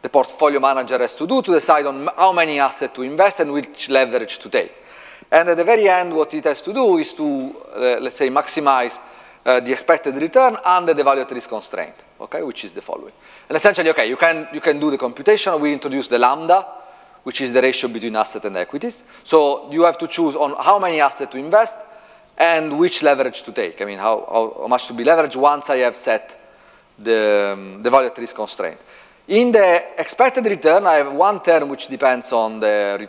the portfolio manager has to do to decide on how many assets to invest and which leverage to take. And at the very end, what it has to do is to, uh, let's say, maximize uh, the expected return under the value at risk constraint, okay, which is the following. And essentially, okay, you can, you can do the computation. We introduce the lambda, which is the ratio between assets and equities. So you have to choose on how many assets to invest and which leverage to take. I mean, how, how, how much to be leveraged once I have set the, um, the value at risk constraint. In the expected return, I have one term which depends on the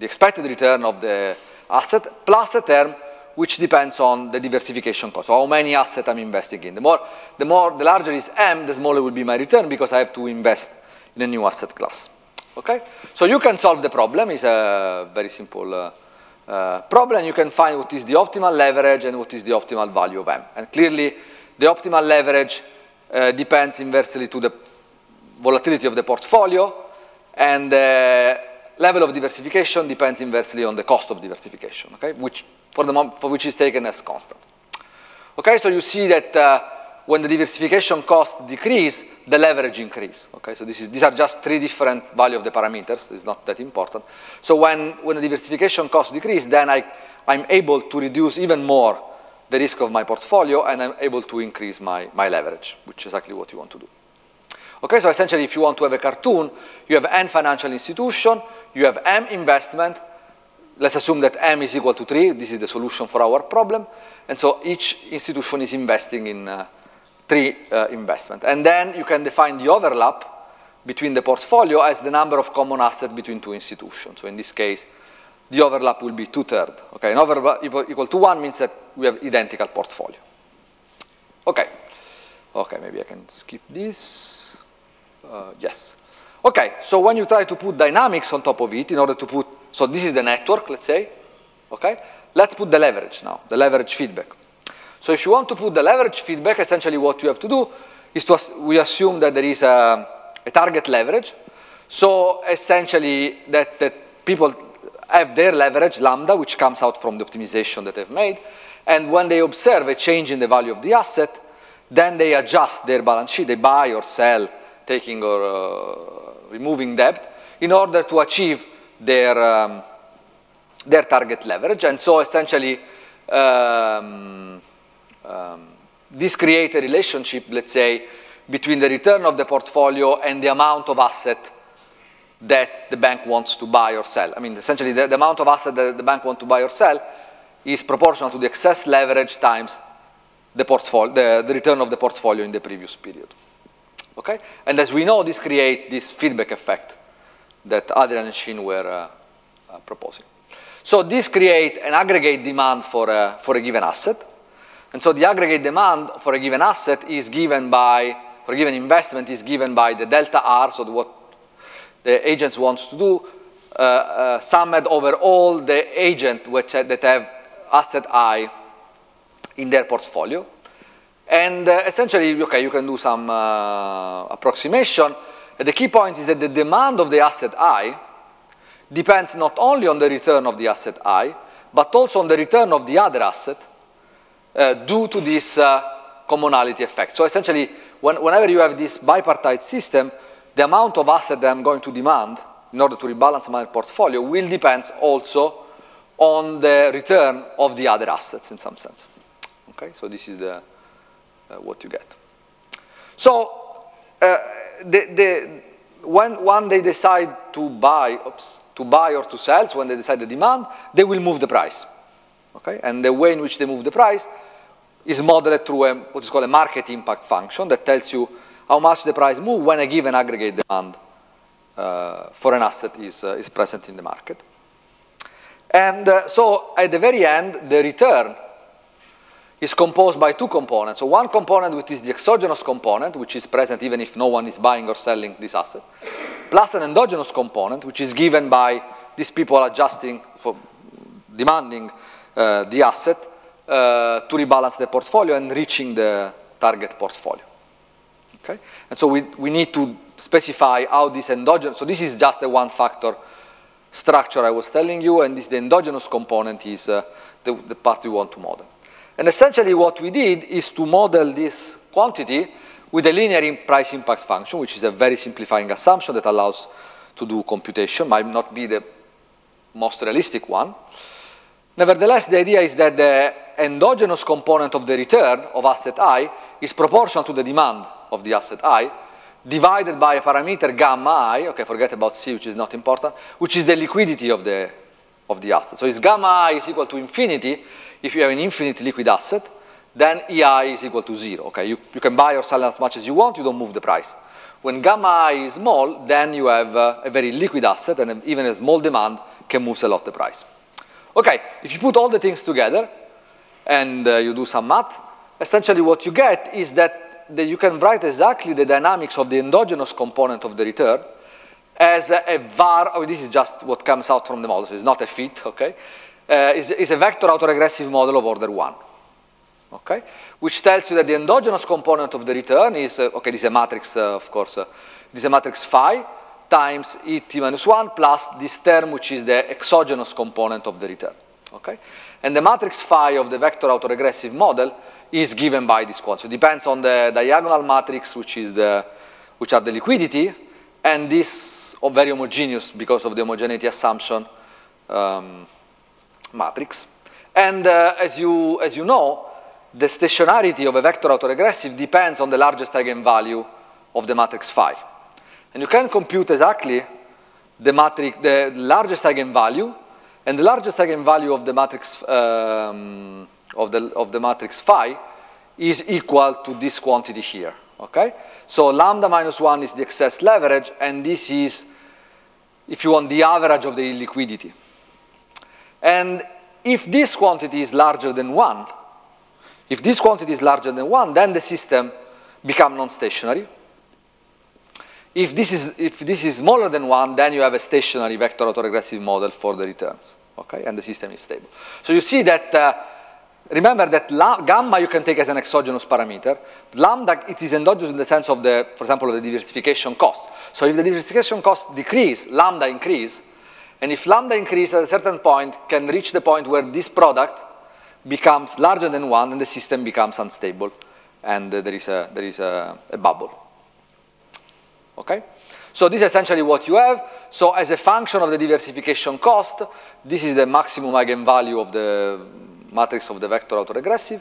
the expected return of the asset plus a term which depends on the diversification cost, so how many assets I'm investing in. The more, the more, the larger is M, the smaller will be my return because I have to invest in a new asset class. Okay? So you can solve the problem. It's a very simple uh, uh, problem. You can find what is the optimal leverage and what is the optimal value of M. And clearly, the optimal leverage uh, depends inversely to the volatility of the portfolio and uh, level of diversification depends inversely on the cost of diversification, okay, which for, the moment, for which is taken as constant. Okay, so you see that uh, when the diversification cost decrease, the leverage increase. Okay, so this is, these are just three different value of the parameters. It's not that important. So when, when the diversification cost decrease, then I, I'm able to reduce even more the risk of my portfolio, and I'm able to increase my, my leverage, which is exactly what you want to do. Okay, so essentially if you want to have a cartoon, you have n financial institution, you have m investment, let's assume that m is equal to 3, this is the solution for our problem, and so each institution is investing in uh, three uh, investment. And then you can define the overlap between the portfolio as the number of common assets between two institutions. So in this case, the overlap will be two-thirds. Okay, an overlap equal to one means that we have identical portfolio. Okay, okay, maybe I can skip this. Uh, yes. Okay, so when you try to put dynamics on top of it in order to put, so this is the network, let's say, okay? Let's put the leverage now, the leverage feedback. So if you want to put the leverage feedback, essentially what you have to do is to, we assume that there is a, a target leverage. So essentially that, that people have their leverage, lambda, which comes out from the optimization that they've made. And when they observe a change in the value of the asset, then they adjust their balance sheet, they buy or sell taking or uh, removing debt in order to achieve their, um, their target leverage. And so essentially, um, um, this creates a relationship, let's say, between the return of the portfolio and the amount of asset that the bank wants to buy or sell. I mean, essentially, the, the amount of asset that the bank wants to buy or sell is proportional to the excess leverage times the, portfolio, the, the return of the portfolio in the previous period. Okay? And as we know, this creates this feedback effect that Adrian and Shin were uh, uh, proposing. So this creates an aggregate demand for a, for a given asset. And so the aggregate demand for a given asset is given by, for a given investment is given by the delta R, so the, what the agents wants to do, uh, uh, summed over all the agents which, that have asset I in their portfolio. And uh, essentially, okay, you can do some uh, approximation. The key point is that the demand of the asset I depends not only on the return of the asset I, but also on the return of the other asset uh, due to this uh, commonality effect. So essentially, when, whenever you have this bipartite system, the amount of asset that I'm going to demand in order to rebalance my portfolio will depend also on the return of the other assets in some sense. Okay, so this is the, what you get. So uh, the, the, when, when they decide to buy, oops, to buy or to sell, so when they decide the demand, they will move the price. Okay, and the way in which they move the price is modeled through a, what is called a market impact function that tells you how much the price move when a given aggregate demand uh, for an asset is, uh, is present in the market. And uh, so at the very end, the return is composed by two components. So one component which is the exogenous component, which is present even if no one is buying or selling this asset, plus an endogenous component, which is given by these people adjusting, for demanding uh, the asset uh, to rebalance the portfolio and reaching the target portfolio. Okay? And so we, we need to specify how this endogenous, so this is just a one factor structure I was telling you, and this the endogenous component is uh, the, the part we want to model. And essentially what we did is to model this quantity with a linear price impact function, which is a very simplifying assumption that allows to do computation, might not be the most realistic one. Nevertheless, the idea is that the endogenous component of the return of asset i is proportional to the demand of the asset i, divided by a parameter gamma i, okay, forget about c, which is not important, which is the liquidity of the, of the asset. So if gamma i is equal to infinity, if you have an infinite liquid asset, then EI is equal to zero. Okay, you, you can buy or sell as much as you want, you don't move the price. When gamma i is small, then you have uh, a very liquid asset, and even a small demand can move a lot the price. Okay, if you put all the things together and uh, you do some math, essentially what you get is that, that you can write exactly the dynamics of the endogenous component of the return as a, a var, oh, this is just what comes out from the model, so it's not a fit, okay? Uh, is, is a vector autoregressive model of order 1. Okay? Which tells you that the endogenous component of the return is, uh, okay, this is a matrix, uh, of course, uh, this is a matrix phi times e t minus 1 plus this term, which is the exogenous component of the return. Okay? And the matrix phi of the vector autoregressive model is given by this quantity. It depends on the diagonal matrix, which, is the, which are the liquidity, and this very homogeneous because of the homogeneity assumption um, matrix. And uh, as, you, as you know, the stationarity of a vector autoregressive depends on the largest eigenvalue of the matrix phi. And you can compute exactly the, matrix, the largest eigenvalue, and the largest eigenvalue of the matrix um, of, the, of the matrix phi is equal to this quantity here. Okay? So lambda minus 1 is the excess leverage, and this is, if you want, the average of the illiquidity. And if this quantity is larger than 1, if this quantity is larger than 1, then the system becomes non-stationary. If this, is, if this is smaller than 1, then you have a stationary vector autoregressive model for the returns, okay? And the system is stable. So you see that, uh, remember that gamma you can take as an exogenous parameter. Lambda, it is endogenous in the sense of the, for example, the diversification cost. So if the diversification cost decrease, lambda increase, and if lambda increase at a certain point can reach the point where this product becomes larger than one and the system becomes unstable and uh, there is, a, there is a, a bubble. Okay? So this is essentially what you have. So as a function of the diversification cost, this is the maximum eigenvalue of the matrix of the vector autoregressive.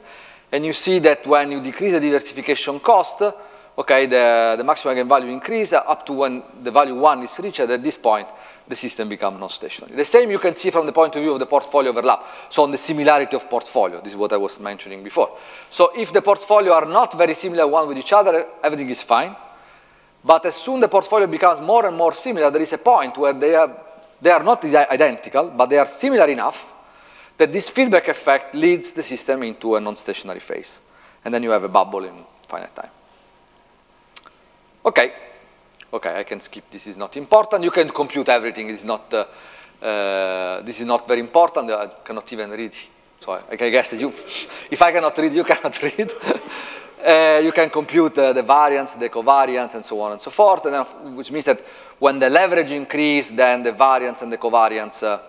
And you see that when you decrease the diversification cost, okay, the, the maximum eigenvalue increase up to when the value 1 is reached. At this point, the system becomes non-stationary. The same you can see from the point of view of the portfolio overlap. So on the similarity of portfolio, this is what I was mentioning before. So if the portfolio are not very similar one with each other, everything is fine. But as soon the portfolio becomes more and more similar, there is a point where they are, they are not identical, but they are similar enough that this feedback effect leads the system into a non-stationary phase. And then you have a bubble in finite time. Okay. Okay, I can skip. This is not important. You can compute everything. It's not, uh, uh, this is not very important. I cannot even read. So I, I guess you, if I cannot read, you cannot read. uh, you can compute the variance, the covariance, and so on and so forth, and then, which means that when the leverage increase, then the variance and the covariance uh,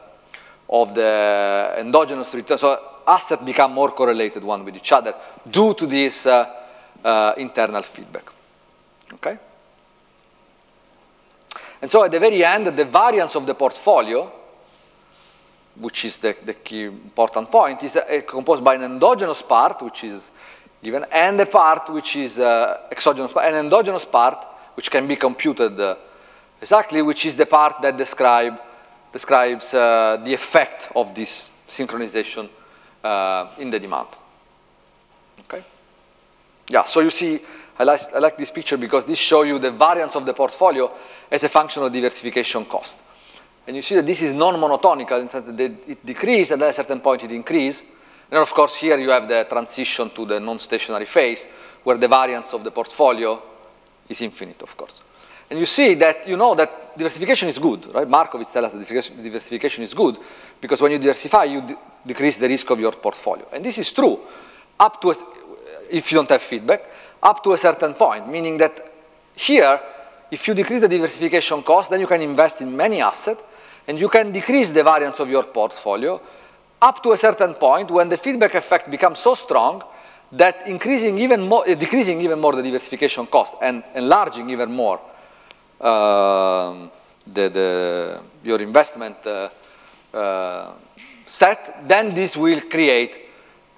of the endogenous return, so assets become more correlated one with each other due to this uh, uh, internal feedback. Okay? And so at the very end, the variance of the portfolio, which is the, the key important point, is uh, composed by an endogenous part, which is given, and a part which is uh, exogenous, an endogenous part, which can be computed uh, exactly, which is the part that describe, describes uh, the effect of this synchronization uh, in the demand. Okay? Yeah, so you see I like, I like this picture because this shows you the variance of the portfolio as a function of diversification cost. And you see that this is non-monotonical in the sense that it decreases and at a certain point it increases. And of course here you have the transition to the non-stationary phase where the variance of the portfolio is infinite, of course. And you see that you know that diversification is good, right? Markowitz tells us that diversification is good because when you diversify, you decrease the risk of your portfolio. And this is true up to, a, if you don't have feedback, up to a certain point, meaning that here, if you decrease the diversification cost, then you can invest in many assets, and you can decrease the variance of your portfolio up to a certain point when the feedback effect becomes so strong that increasing even more, uh, decreasing even more the diversification cost and enlarging even more uh, the, the, your investment uh, uh, set, then this will create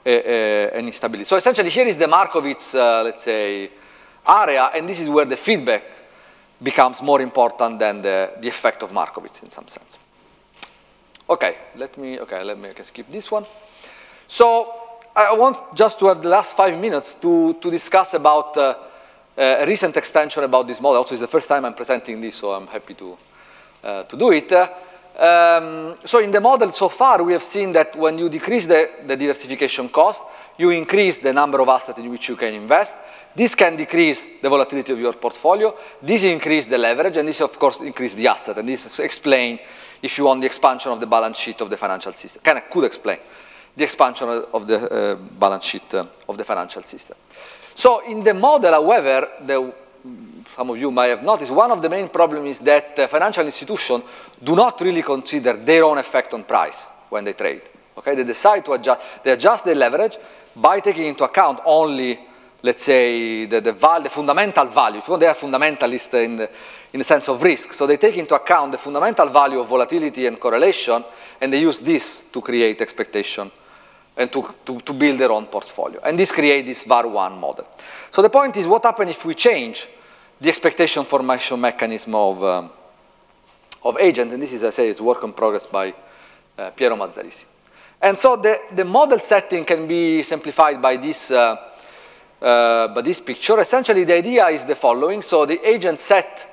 an instability. So essentially here is the Markowitz, uh, let's say, area, and this is where the feedback becomes more important than the, the effect of Markowitz in some sense. Okay, let me, okay, let me skip this one. So I want just to have the last five minutes to, to discuss about uh, a recent extension about this model. Also, it's the first time I'm presenting this, so I'm happy to, uh, to do it. Um, so in the model so far, we have seen that when you decrease the, the diversification cost, you increase the number of assets in which you can invest. This can decrease the volatility of your portfolio. This increase the leverage, and this, of course, increase the asset. And this explain, if you want, the expansion of the balance sheet of the financial system. Kind of could explain the expansion of the uh, balance sheet uh, of the financial system. So in the model, however, the some of you might have noticed, one of the main problems is that uh, financial institutions do not really consider their own effect on price when they trade. Okay, they decide to adjust, they adjust their leverage by taking into account only, let's say, the, the, val, the fundamental value. If you want, they are fundamentalist in the, in the sense of risk. So they take into account the fundamental value of volatility and correlation, and they use this to create expectation and to, to, to build their own portfolio. And this creates this VAR1 model. So the point is, what happens if we change the expectation formation mechanism of, um, of agent? And this is, I say, is work in progress by uh, Piero Mazzarisi. And so the, the model setting can be simplified by this, uh, uh, by this picture. Essentially, the idea is the following. So the agent set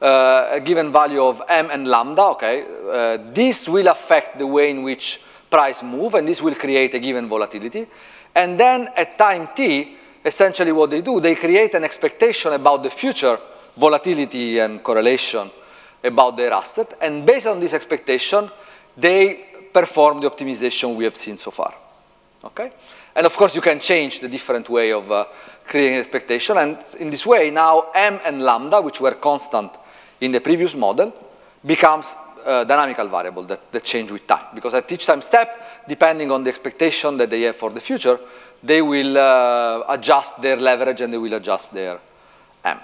uh, a given value of m and lambda, okay? Uh, this will affect the way in which price move, and this will create a given volatility. And then at time t, essentially what they do, they create an expectation about the future volatility and correlation about their asset, and based on this expectation, they perform the optimization we have seen so far. Okay? And of course, you can change the different way of uh, creating expectation, and in this way, now m and lambda, which were constant in the previous model, becomes a dynamical variable that, that change with time. Because at each time step, depending on the expectation that they have for the future, they will uh, adjust their leverage and they will adjust their M.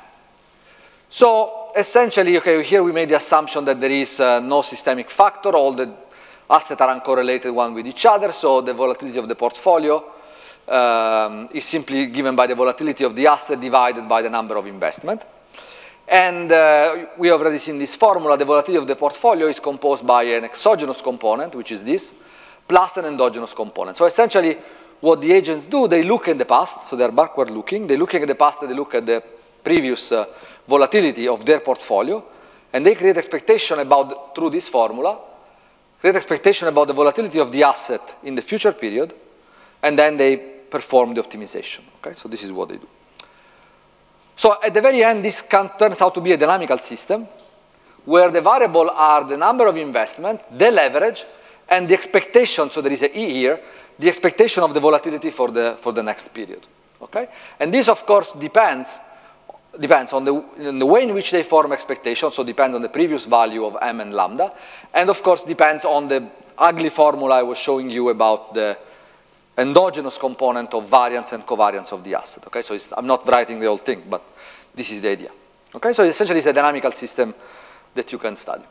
So essentially, okay, here we made the assumption that there is uh, no systemic factor, all the assets are uncorrelated one with each other, so the volatility of the portfolio um, is simply given by the volatility of the asset divided by the number of investment. And uh, we have already seen this formula. The volatility of the portfolio is composed by an exogenous component, which is this, plus an endogenous component. So essentially, what the agents do, they look in the past, so they're backward looking. They look at the past, they look at the previous uh, volatility of their portfolio, and they create expectation about, through this formula, create expectation about the volatility of the asset in the future period, and then they perform the optimization. Okay, so this is what they do. So at the very end, this can, turns out to be a dynamical system where the variable are the number of investment, the leverage, and the expectation, so there is a E here, the expectation of the volatility for the, for the next period. Okay? And this, of course, depends, depends on the, on the way in which they form expectations, so depends on the previous value of m and lambda, and of course depends on the ugly formula I was showing you about the endogenous component of variance and covariance of the asset. Okay, so I'm not writing the whole thing, but this is the idea. Okay, so essentially it's a dynamical system that you can study.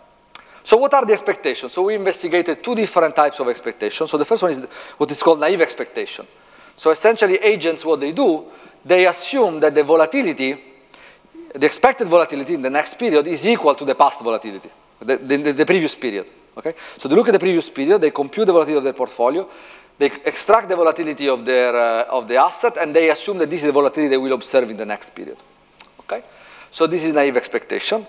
So what are the expectations? So we investigated two different types of expectations. So the first one is what is called naive expectation. So essentially agents, what they do, they assume that the volatility, the expected volatility in the next period is equal to the past volatility, the, the, the previous period. Okay? So they look at the previous period, they compute the volatility of their portfolio, they extract the volatility of, their, uh, of the asset, and they assume that this is the volatility they will observe in the next period. Okay? So this is naive expectation.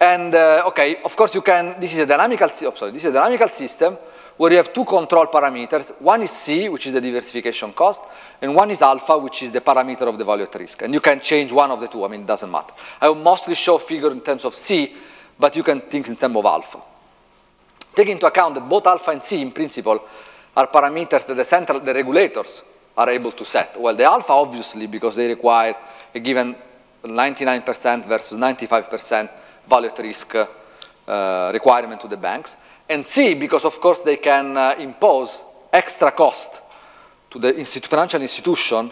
And uh, okay, of course you can, this is a dynamical, oh, sorry, this is a dynamical system where you have two control parameters. One is C, which is the diversification cost, and one is alpha, which is the parameter of the value at risk. And you can change one of the two, I mean, it doesn't matter. I will mostly show figure in terms of C, but you can think in terms of alpha. Take into account that both alpha and C, in principle, are parameters that the central, the regulators are able to set. Well, the alpha, obviously, because they require a given 99% versus 95% value at risk uh, requirement to the banks. And C, because of course they can uh, impose extra cost to the institu financial institution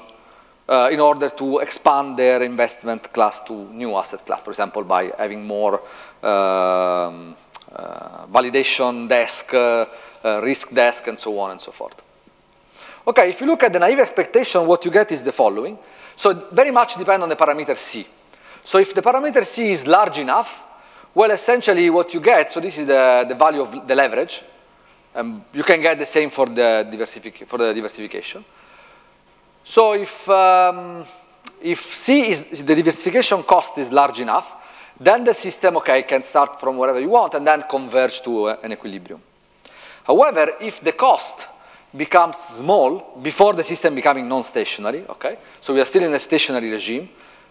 uh, in order to expand their investment class to new asset class, for example, by having more um, uh, validation desk, uh, risk desk, and so on and so forth. Okay, if you look at the naive expectation, what you get is the following. So it very much depend on the parameter C. So if the parameter C is large enough, well, essentially what you get, so this is the, the value of the leverage. Um, you can get the same for the, diversific for the diversification. So if, um, if C is, the diversification cost is large enough, then the system, okay, can start from wherever you want and then converge to uh, an equilibrium. However, if the cost becomes small before the system becoming non-stationary, okay, so we are still in a stationary regime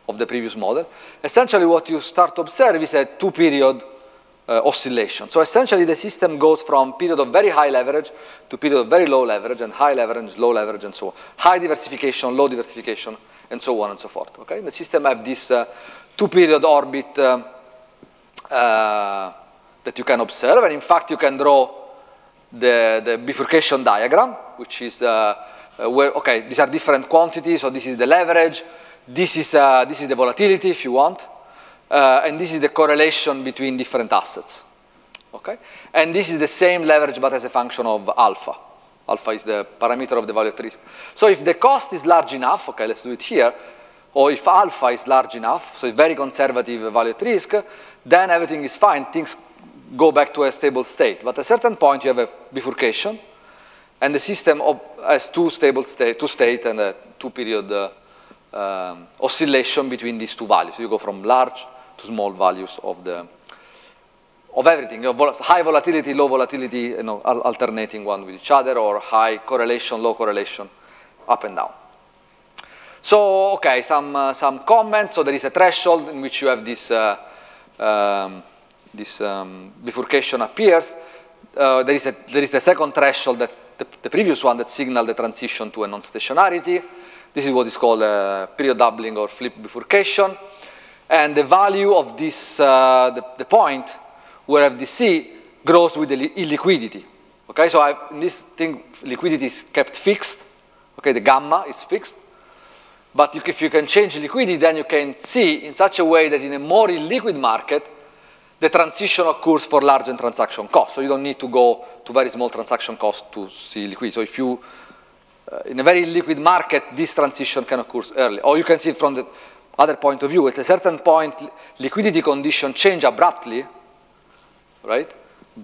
of the previous model, essentially what you start to observe is a two-period uh, oscillation. So essentially the system goes from period of very high leverage to period of very low leverage and high leverage, low leverage, and so on. High diversification, low diversification, and so on and so forth. Okay, the system have this uh, two-period orbit uh, uh that you can observe, and in fact you can draw the, the bifurcation diagram, which is uh, uh, where, okay, these are different quantities, so this is the leverage, this is, uh, this is the volatility, if you want, uh, and this is the correlation between different assets, okay? And this is the same leverage, but as a function of alpha. Alpha is the parameter of the value at risk. So if the cost is large enough, okay, let's do it here, or if alpha is large enough, so it's very conservative value at risk, then everything is fine, things go back to a stable state. But at a certain point, you have a bifurcation, and the system has two stable state, two state and a two-period uh, um, oscillation between these two values. You go from large to small values of the of everything. You know, high volatility, low volatility, you know, alternating one with each other, or high correlation, low correlation, up and down. So, okay, some uh, some comments. So there is a threshold in which you have this. Uh, um, this um, bifurcation appears, uh, there, is a, there is the second threshold, that the, the previous one that signaled the transition to a non-stationarity. This is what is called a period doubling or flip bifurcation. And the value of this, uh, the, the, point where FDC grows with the illiquidity. Okay, so I, in this thing, liquidity is kept fixed. Okay, the gamma is fixed. But you, if you can change liquidity, then you can see in such a way that in a more illiquid market, the transition occurs for large and transaction costs. So you don't need to go to very small transaction costs to see liquidity. So if you uh, in a very liquid market, this transition can occur early. Or you can see from the other point of view, at a certain point, liquidity conditions change abruptly, right?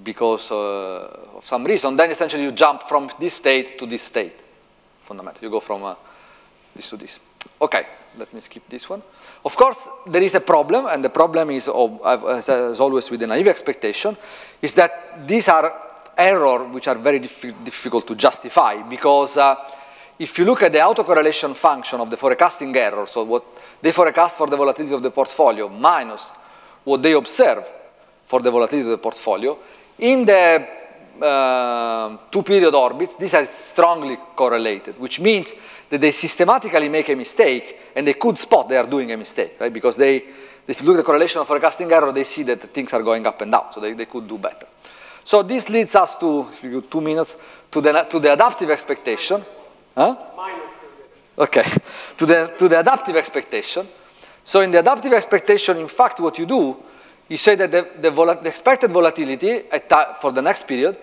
Because uh, of some reason, then essentially you jump from this state to this state, fundamentally. You go from uh, this to this. Okay, let me skip this one. Of course, there is a problem, and the problem is, as, always with the naive expectation, is that these are errors which are very difficult to justify because uh, if you look at the autocorrelation function of the forecasting error, so what they forecast for the volatility of the portfolio minus what they observe for the volatility of the portfolio, in the uh, two period orbits, these are strongly correlated, which means that they systematically make a mistake and they could spot they are doing a mistake, right? Because they, if you look at the correlation of forecasting error, they see that things are going up and down, so they, they could do better. So this leads us to, two minutes, to the, to the adaptive expectation. Huh? Minus two. Okay, to the, to the adaptive expectation. So in the adaptive expectation, in fact, what you do, you say that the, the, the expected volatility for the next period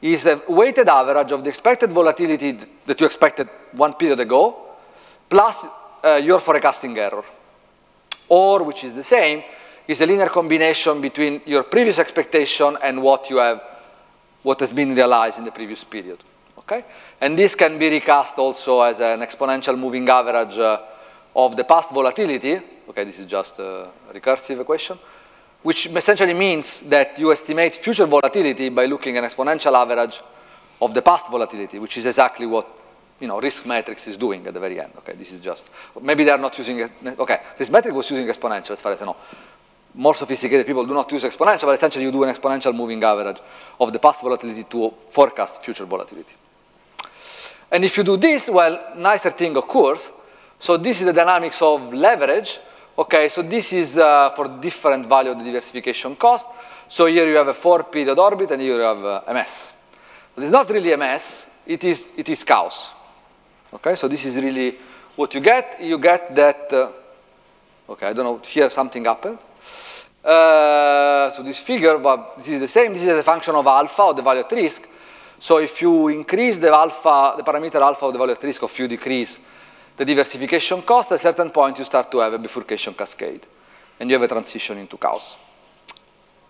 is a weighted average of the expected volatility that you expected one period ago, plus uh, your forecasting error. Or, which is the same, is a linear combination between your previous expectation and what you have, what has been realized in the previous period. Okay? And this can be recast also as an exponential moving average uh, of the past volatility. Okay, this is just a recursive equation, which essentially means that you estimate future volatility by looking at an exponential average of the past volatility, which is exactly what you know, RiskMetrics is doing at the very end. Okay, this is just, maybe they are not using, okay, RiskMetrics was using exponential as far as I know. More sophisticated people do not use exponential, but essentially you do an exponential moving average of the past volatility to forecast future volatility. And if you do this, well, nicer thing occurs. So this is the dynamics of leverage. Okay, so this is uh, for different value of the diversification cost. So here you have a four period orbit and here you have uh, MS. But it's not really MS, it is, it is chaos. Okay, so this is really what you get. You get that, uh, okay, I don't know, here something happened. Uh, so this figure, but this is the same. This is a function of alpha, or the value at risk. So if you increase the alpha, the parameter alpha of the value at risk, or if you decrease the diversification cost, at a certain point you start to have a bifurcation cascade. And you have a transition into chaos.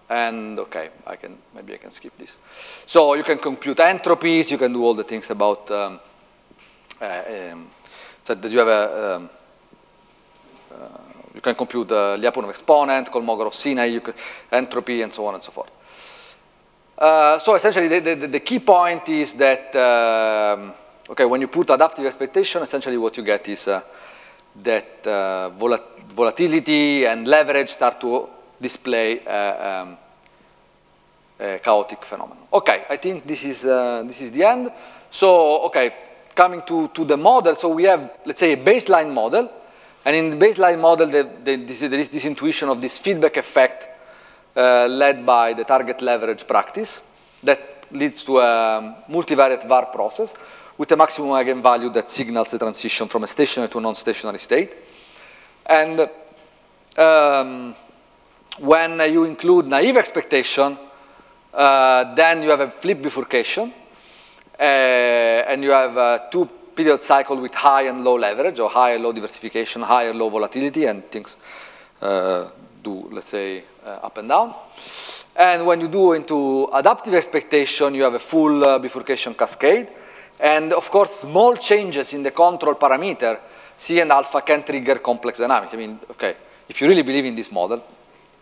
And okay, I can maybe I can skip this. So you can compute entropies, you can do all the things about um, uh, um, so that you have a, um, uh, you can compute the Lyapunov exponent, Kolmogorov-Sinai, entropy, and so on and so forth. Uh, so essentially, the, the, the, key point is that, um, okay, when you put adaptive expectation, essentially what you get is uh, that uh, volat volatility and leverage start to display uh, um, a chaotic phenomenon. Okay, I think this is, uh, this is the end. So, okay, coming to, to the model, so we have, let's say, a baseline model. And in the baseline model, the, the, this, there is this intuition of this feedback effect uh, led by the target leverage practice that leads to a multivariate VAR process with a maximum eigenvalue that signals the transition from a stationary to a non-stationary state. And um, when you include naive expectation, uh, then you have a flip bifurcation, uh, and you have a two period cycle with high and low leverage, or high and low diversification, high and low volatility, and things uh, do, let's say, uh, up and down. And when you do into adaptive expectation, you have a full uh, bifurcation cascade. And of course, small changes in the control parameter, C and alpha can trigger complex dynamics. I mean, okay, if you really believe in this model,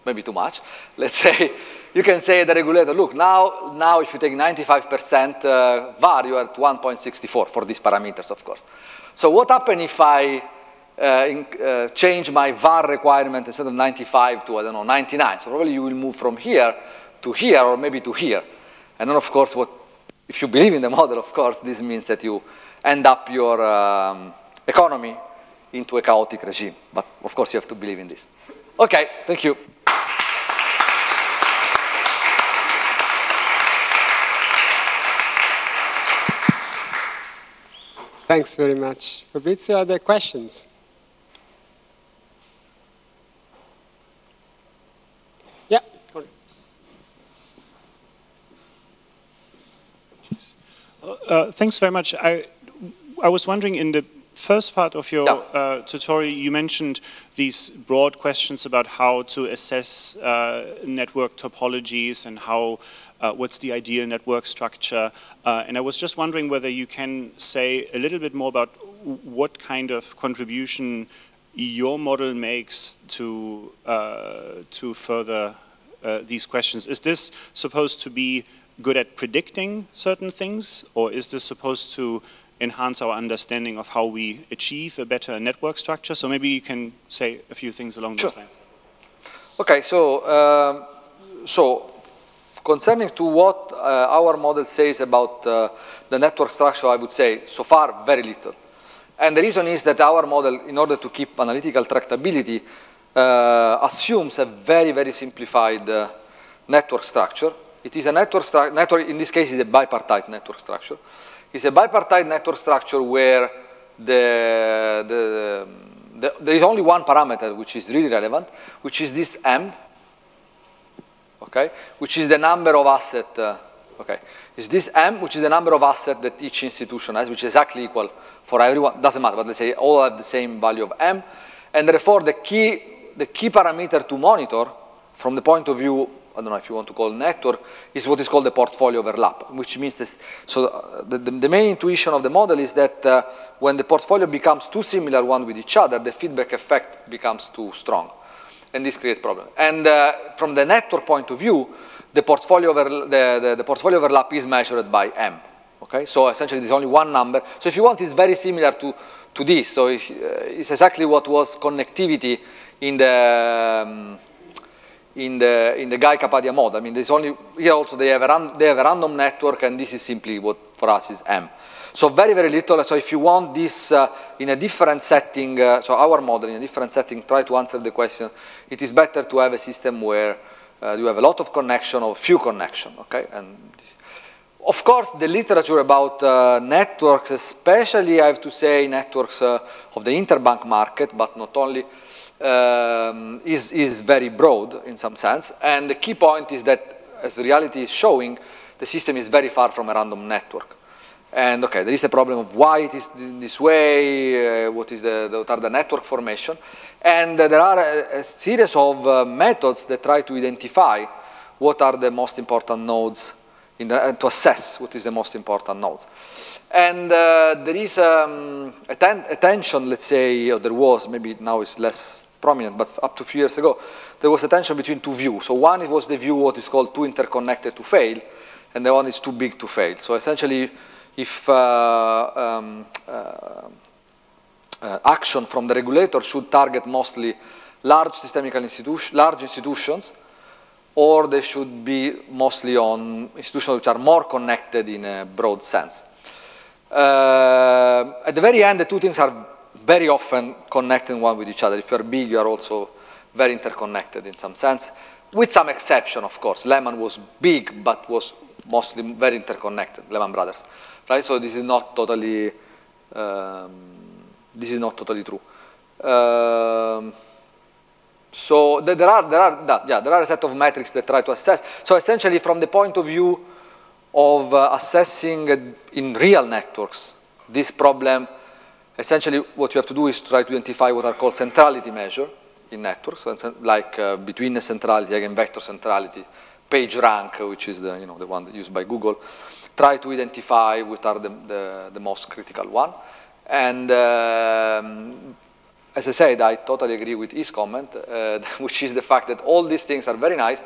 maybe too much, let's say you can say the regulator, look, now, now if you take 95% uh, VAR, you are at 1.64 for these parameters, of course. So what happens if I uh, in, uh, change my VAR requirement instead of 95 to, I don't know, 99? So probably you will move from here to here or maybe to here. And then, of course, what, if you believe in the model, of course, this means that you end up your um, economy into a chaotic regime. But, of course, you have to believe in this. Okay, thank you. Thanks very much. Fabrizio, are there questions? Uh, thanks very much. I, I was wondering in the first part of your uh, tutorial, you mentioned these broad questions about how to assess uh, network topologies and how uh, what's the ideal network structure. Uh, and I was just wondering whether you can say a little bit more about what kind of contribution your model makes to uh, to further uh, these questions. Is this supposed to be good at predicting certain things, or is this supposed to enhance our understanding of how we achieve a better network structure? So maybe you can say a few things along those lines. Okay, so um, so concerning to what uh, our model says about uh, the network structure, I would say so far very little. And the reason is that our model, in order to keep analytical tractability, uh, assumes a very, very simplified uh, network structure. It is a network structure, network, in this case, is a bipartite network structure. It's a bipartite network structure where the, the, the, there is only one parameter which is really relevant, which is this M, okay, which is the number of asset, uh, okay, is this M, which is the number of asset that each institution has, which is exactly equal for everyone, doesn't matter, but let's say all have the same value of M, and therefore the key, the key parameter to monitor from the point of view, I don't know if you want to call network, is what is called the portfolio overlap, which means this, so uh, the, the, the main intuition of the model is that uh, when the portfolio becomes too similar one with each other, the feedback effect becomes too strong and this creates problem. And uh, from the network point of view, the portfolio, over, the, the, the portfolio overlap is measured by M. Okay, so essentially there's only one number. So if you want, it's very similar to, to this. So if, uh, it's exactly what was connectivity in the um, in the in the Gai Kapadia model. I mean, there's only here also they have a they have a random network, and this is simply what for us is M. So very very little. So if you want this uh, in a different setting, uh, so our model in a different setting, try to answer the question. It is better to have a system where uh, you have a lot of connection or few connection. Okay, and of course, the literature about uh, networks, especially I have to say networks uh, of the interbank market, but not only, um, is, is very broad in some sense. And the key point is that, as reality is showing, the system is very far from a random network. And okay, there is a problem of why it is th- this way, uh, what is the, what are the network formation. And uh, there are a, a series of uh, methods that try to identify what are the most important nodes in the, uh, to assess what is the most important nodes. And uh, there is um, a, ten- a tension, let's say, or there was, maybe now it's less prominent, but up to a few years ago, there was a tension between two views. So one was the view what is called too interconnected to fail, and the one is too big to fail. So essentially, if uh, um, uh, uh, action from the regulator should target mostly large systemic institutions, large institutions, or they should be mostly on institutions which are more connected in a broad sense. Uh, at the very end, the two things are very often connected one with each other. If you're big, you are also very interconnected in some sense, with some exception, of course. Lehman was big, but was mostly very interconnected, Lehman Brothers, right? So this is not totally, um, this is not totally true. Um, so th- there are, there are, yeah, there are a set of metrics that try to assess. So essentially, from the point of view of uh, assessing uh, in real networks this problem, essentially what you have to do is try to identify what are called centrality measure in networks, like uh, between centrality, eigenvector centrality, page rank, which is the, you know, the one used by Google, try to identify what are the, the, the most critical one. And um, as I said, I totally agree with his comment, uh, which is the fact that all these things are very nice,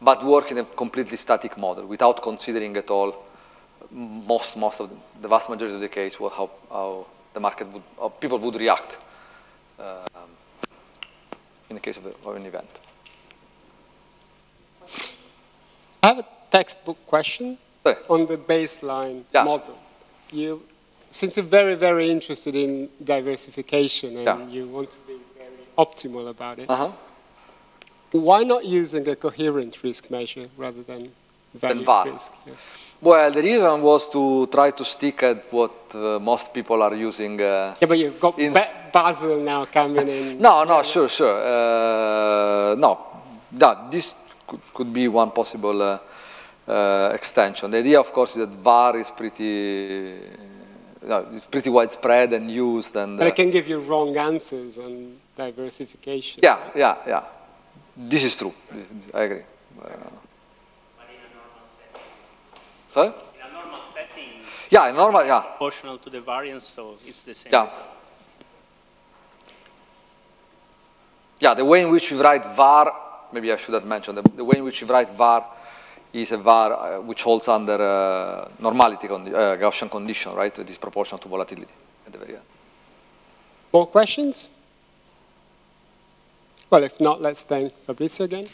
but work in a completely static model without considering at all most, most of the, the vast majority of the case what, how, how the market would, how people would react um, in the case of, a, of an event. I have a textbook question Sorry. on the baseline Yeah. model. You, since you're very, very interested in diversification and Yeah. you want to be very optimal about it, Uh-huh. why not using a coherent risk measure rather than value risk? Yeah. Well, the reason was to try to stick at what uh, most people are using. Uh, Yeah, but you've got ba- Basel now coming in. No, no, sure, sure. Uh, no, that this could, could be one possible uh, uh, extension. The idea, of course, is that VAR is pretty it's pretty widespread and used. And But uh, it can give you wrong answers on diversification. yeah, yeah, yeah. This is true. I agree. Sorry? In a normal setting, Yeah, normal. Yeah, proportional to the variance, so it's the same Yeah. result. yeah. The way in which we write var, maybe I should have mentioned the, the way in which we write var is a var uh, which holds under uh, normality condi uh, Gaussian condition, right? It is proportional to volatility at the very end. More questions? Well, if not, let's thank Fabrizio again.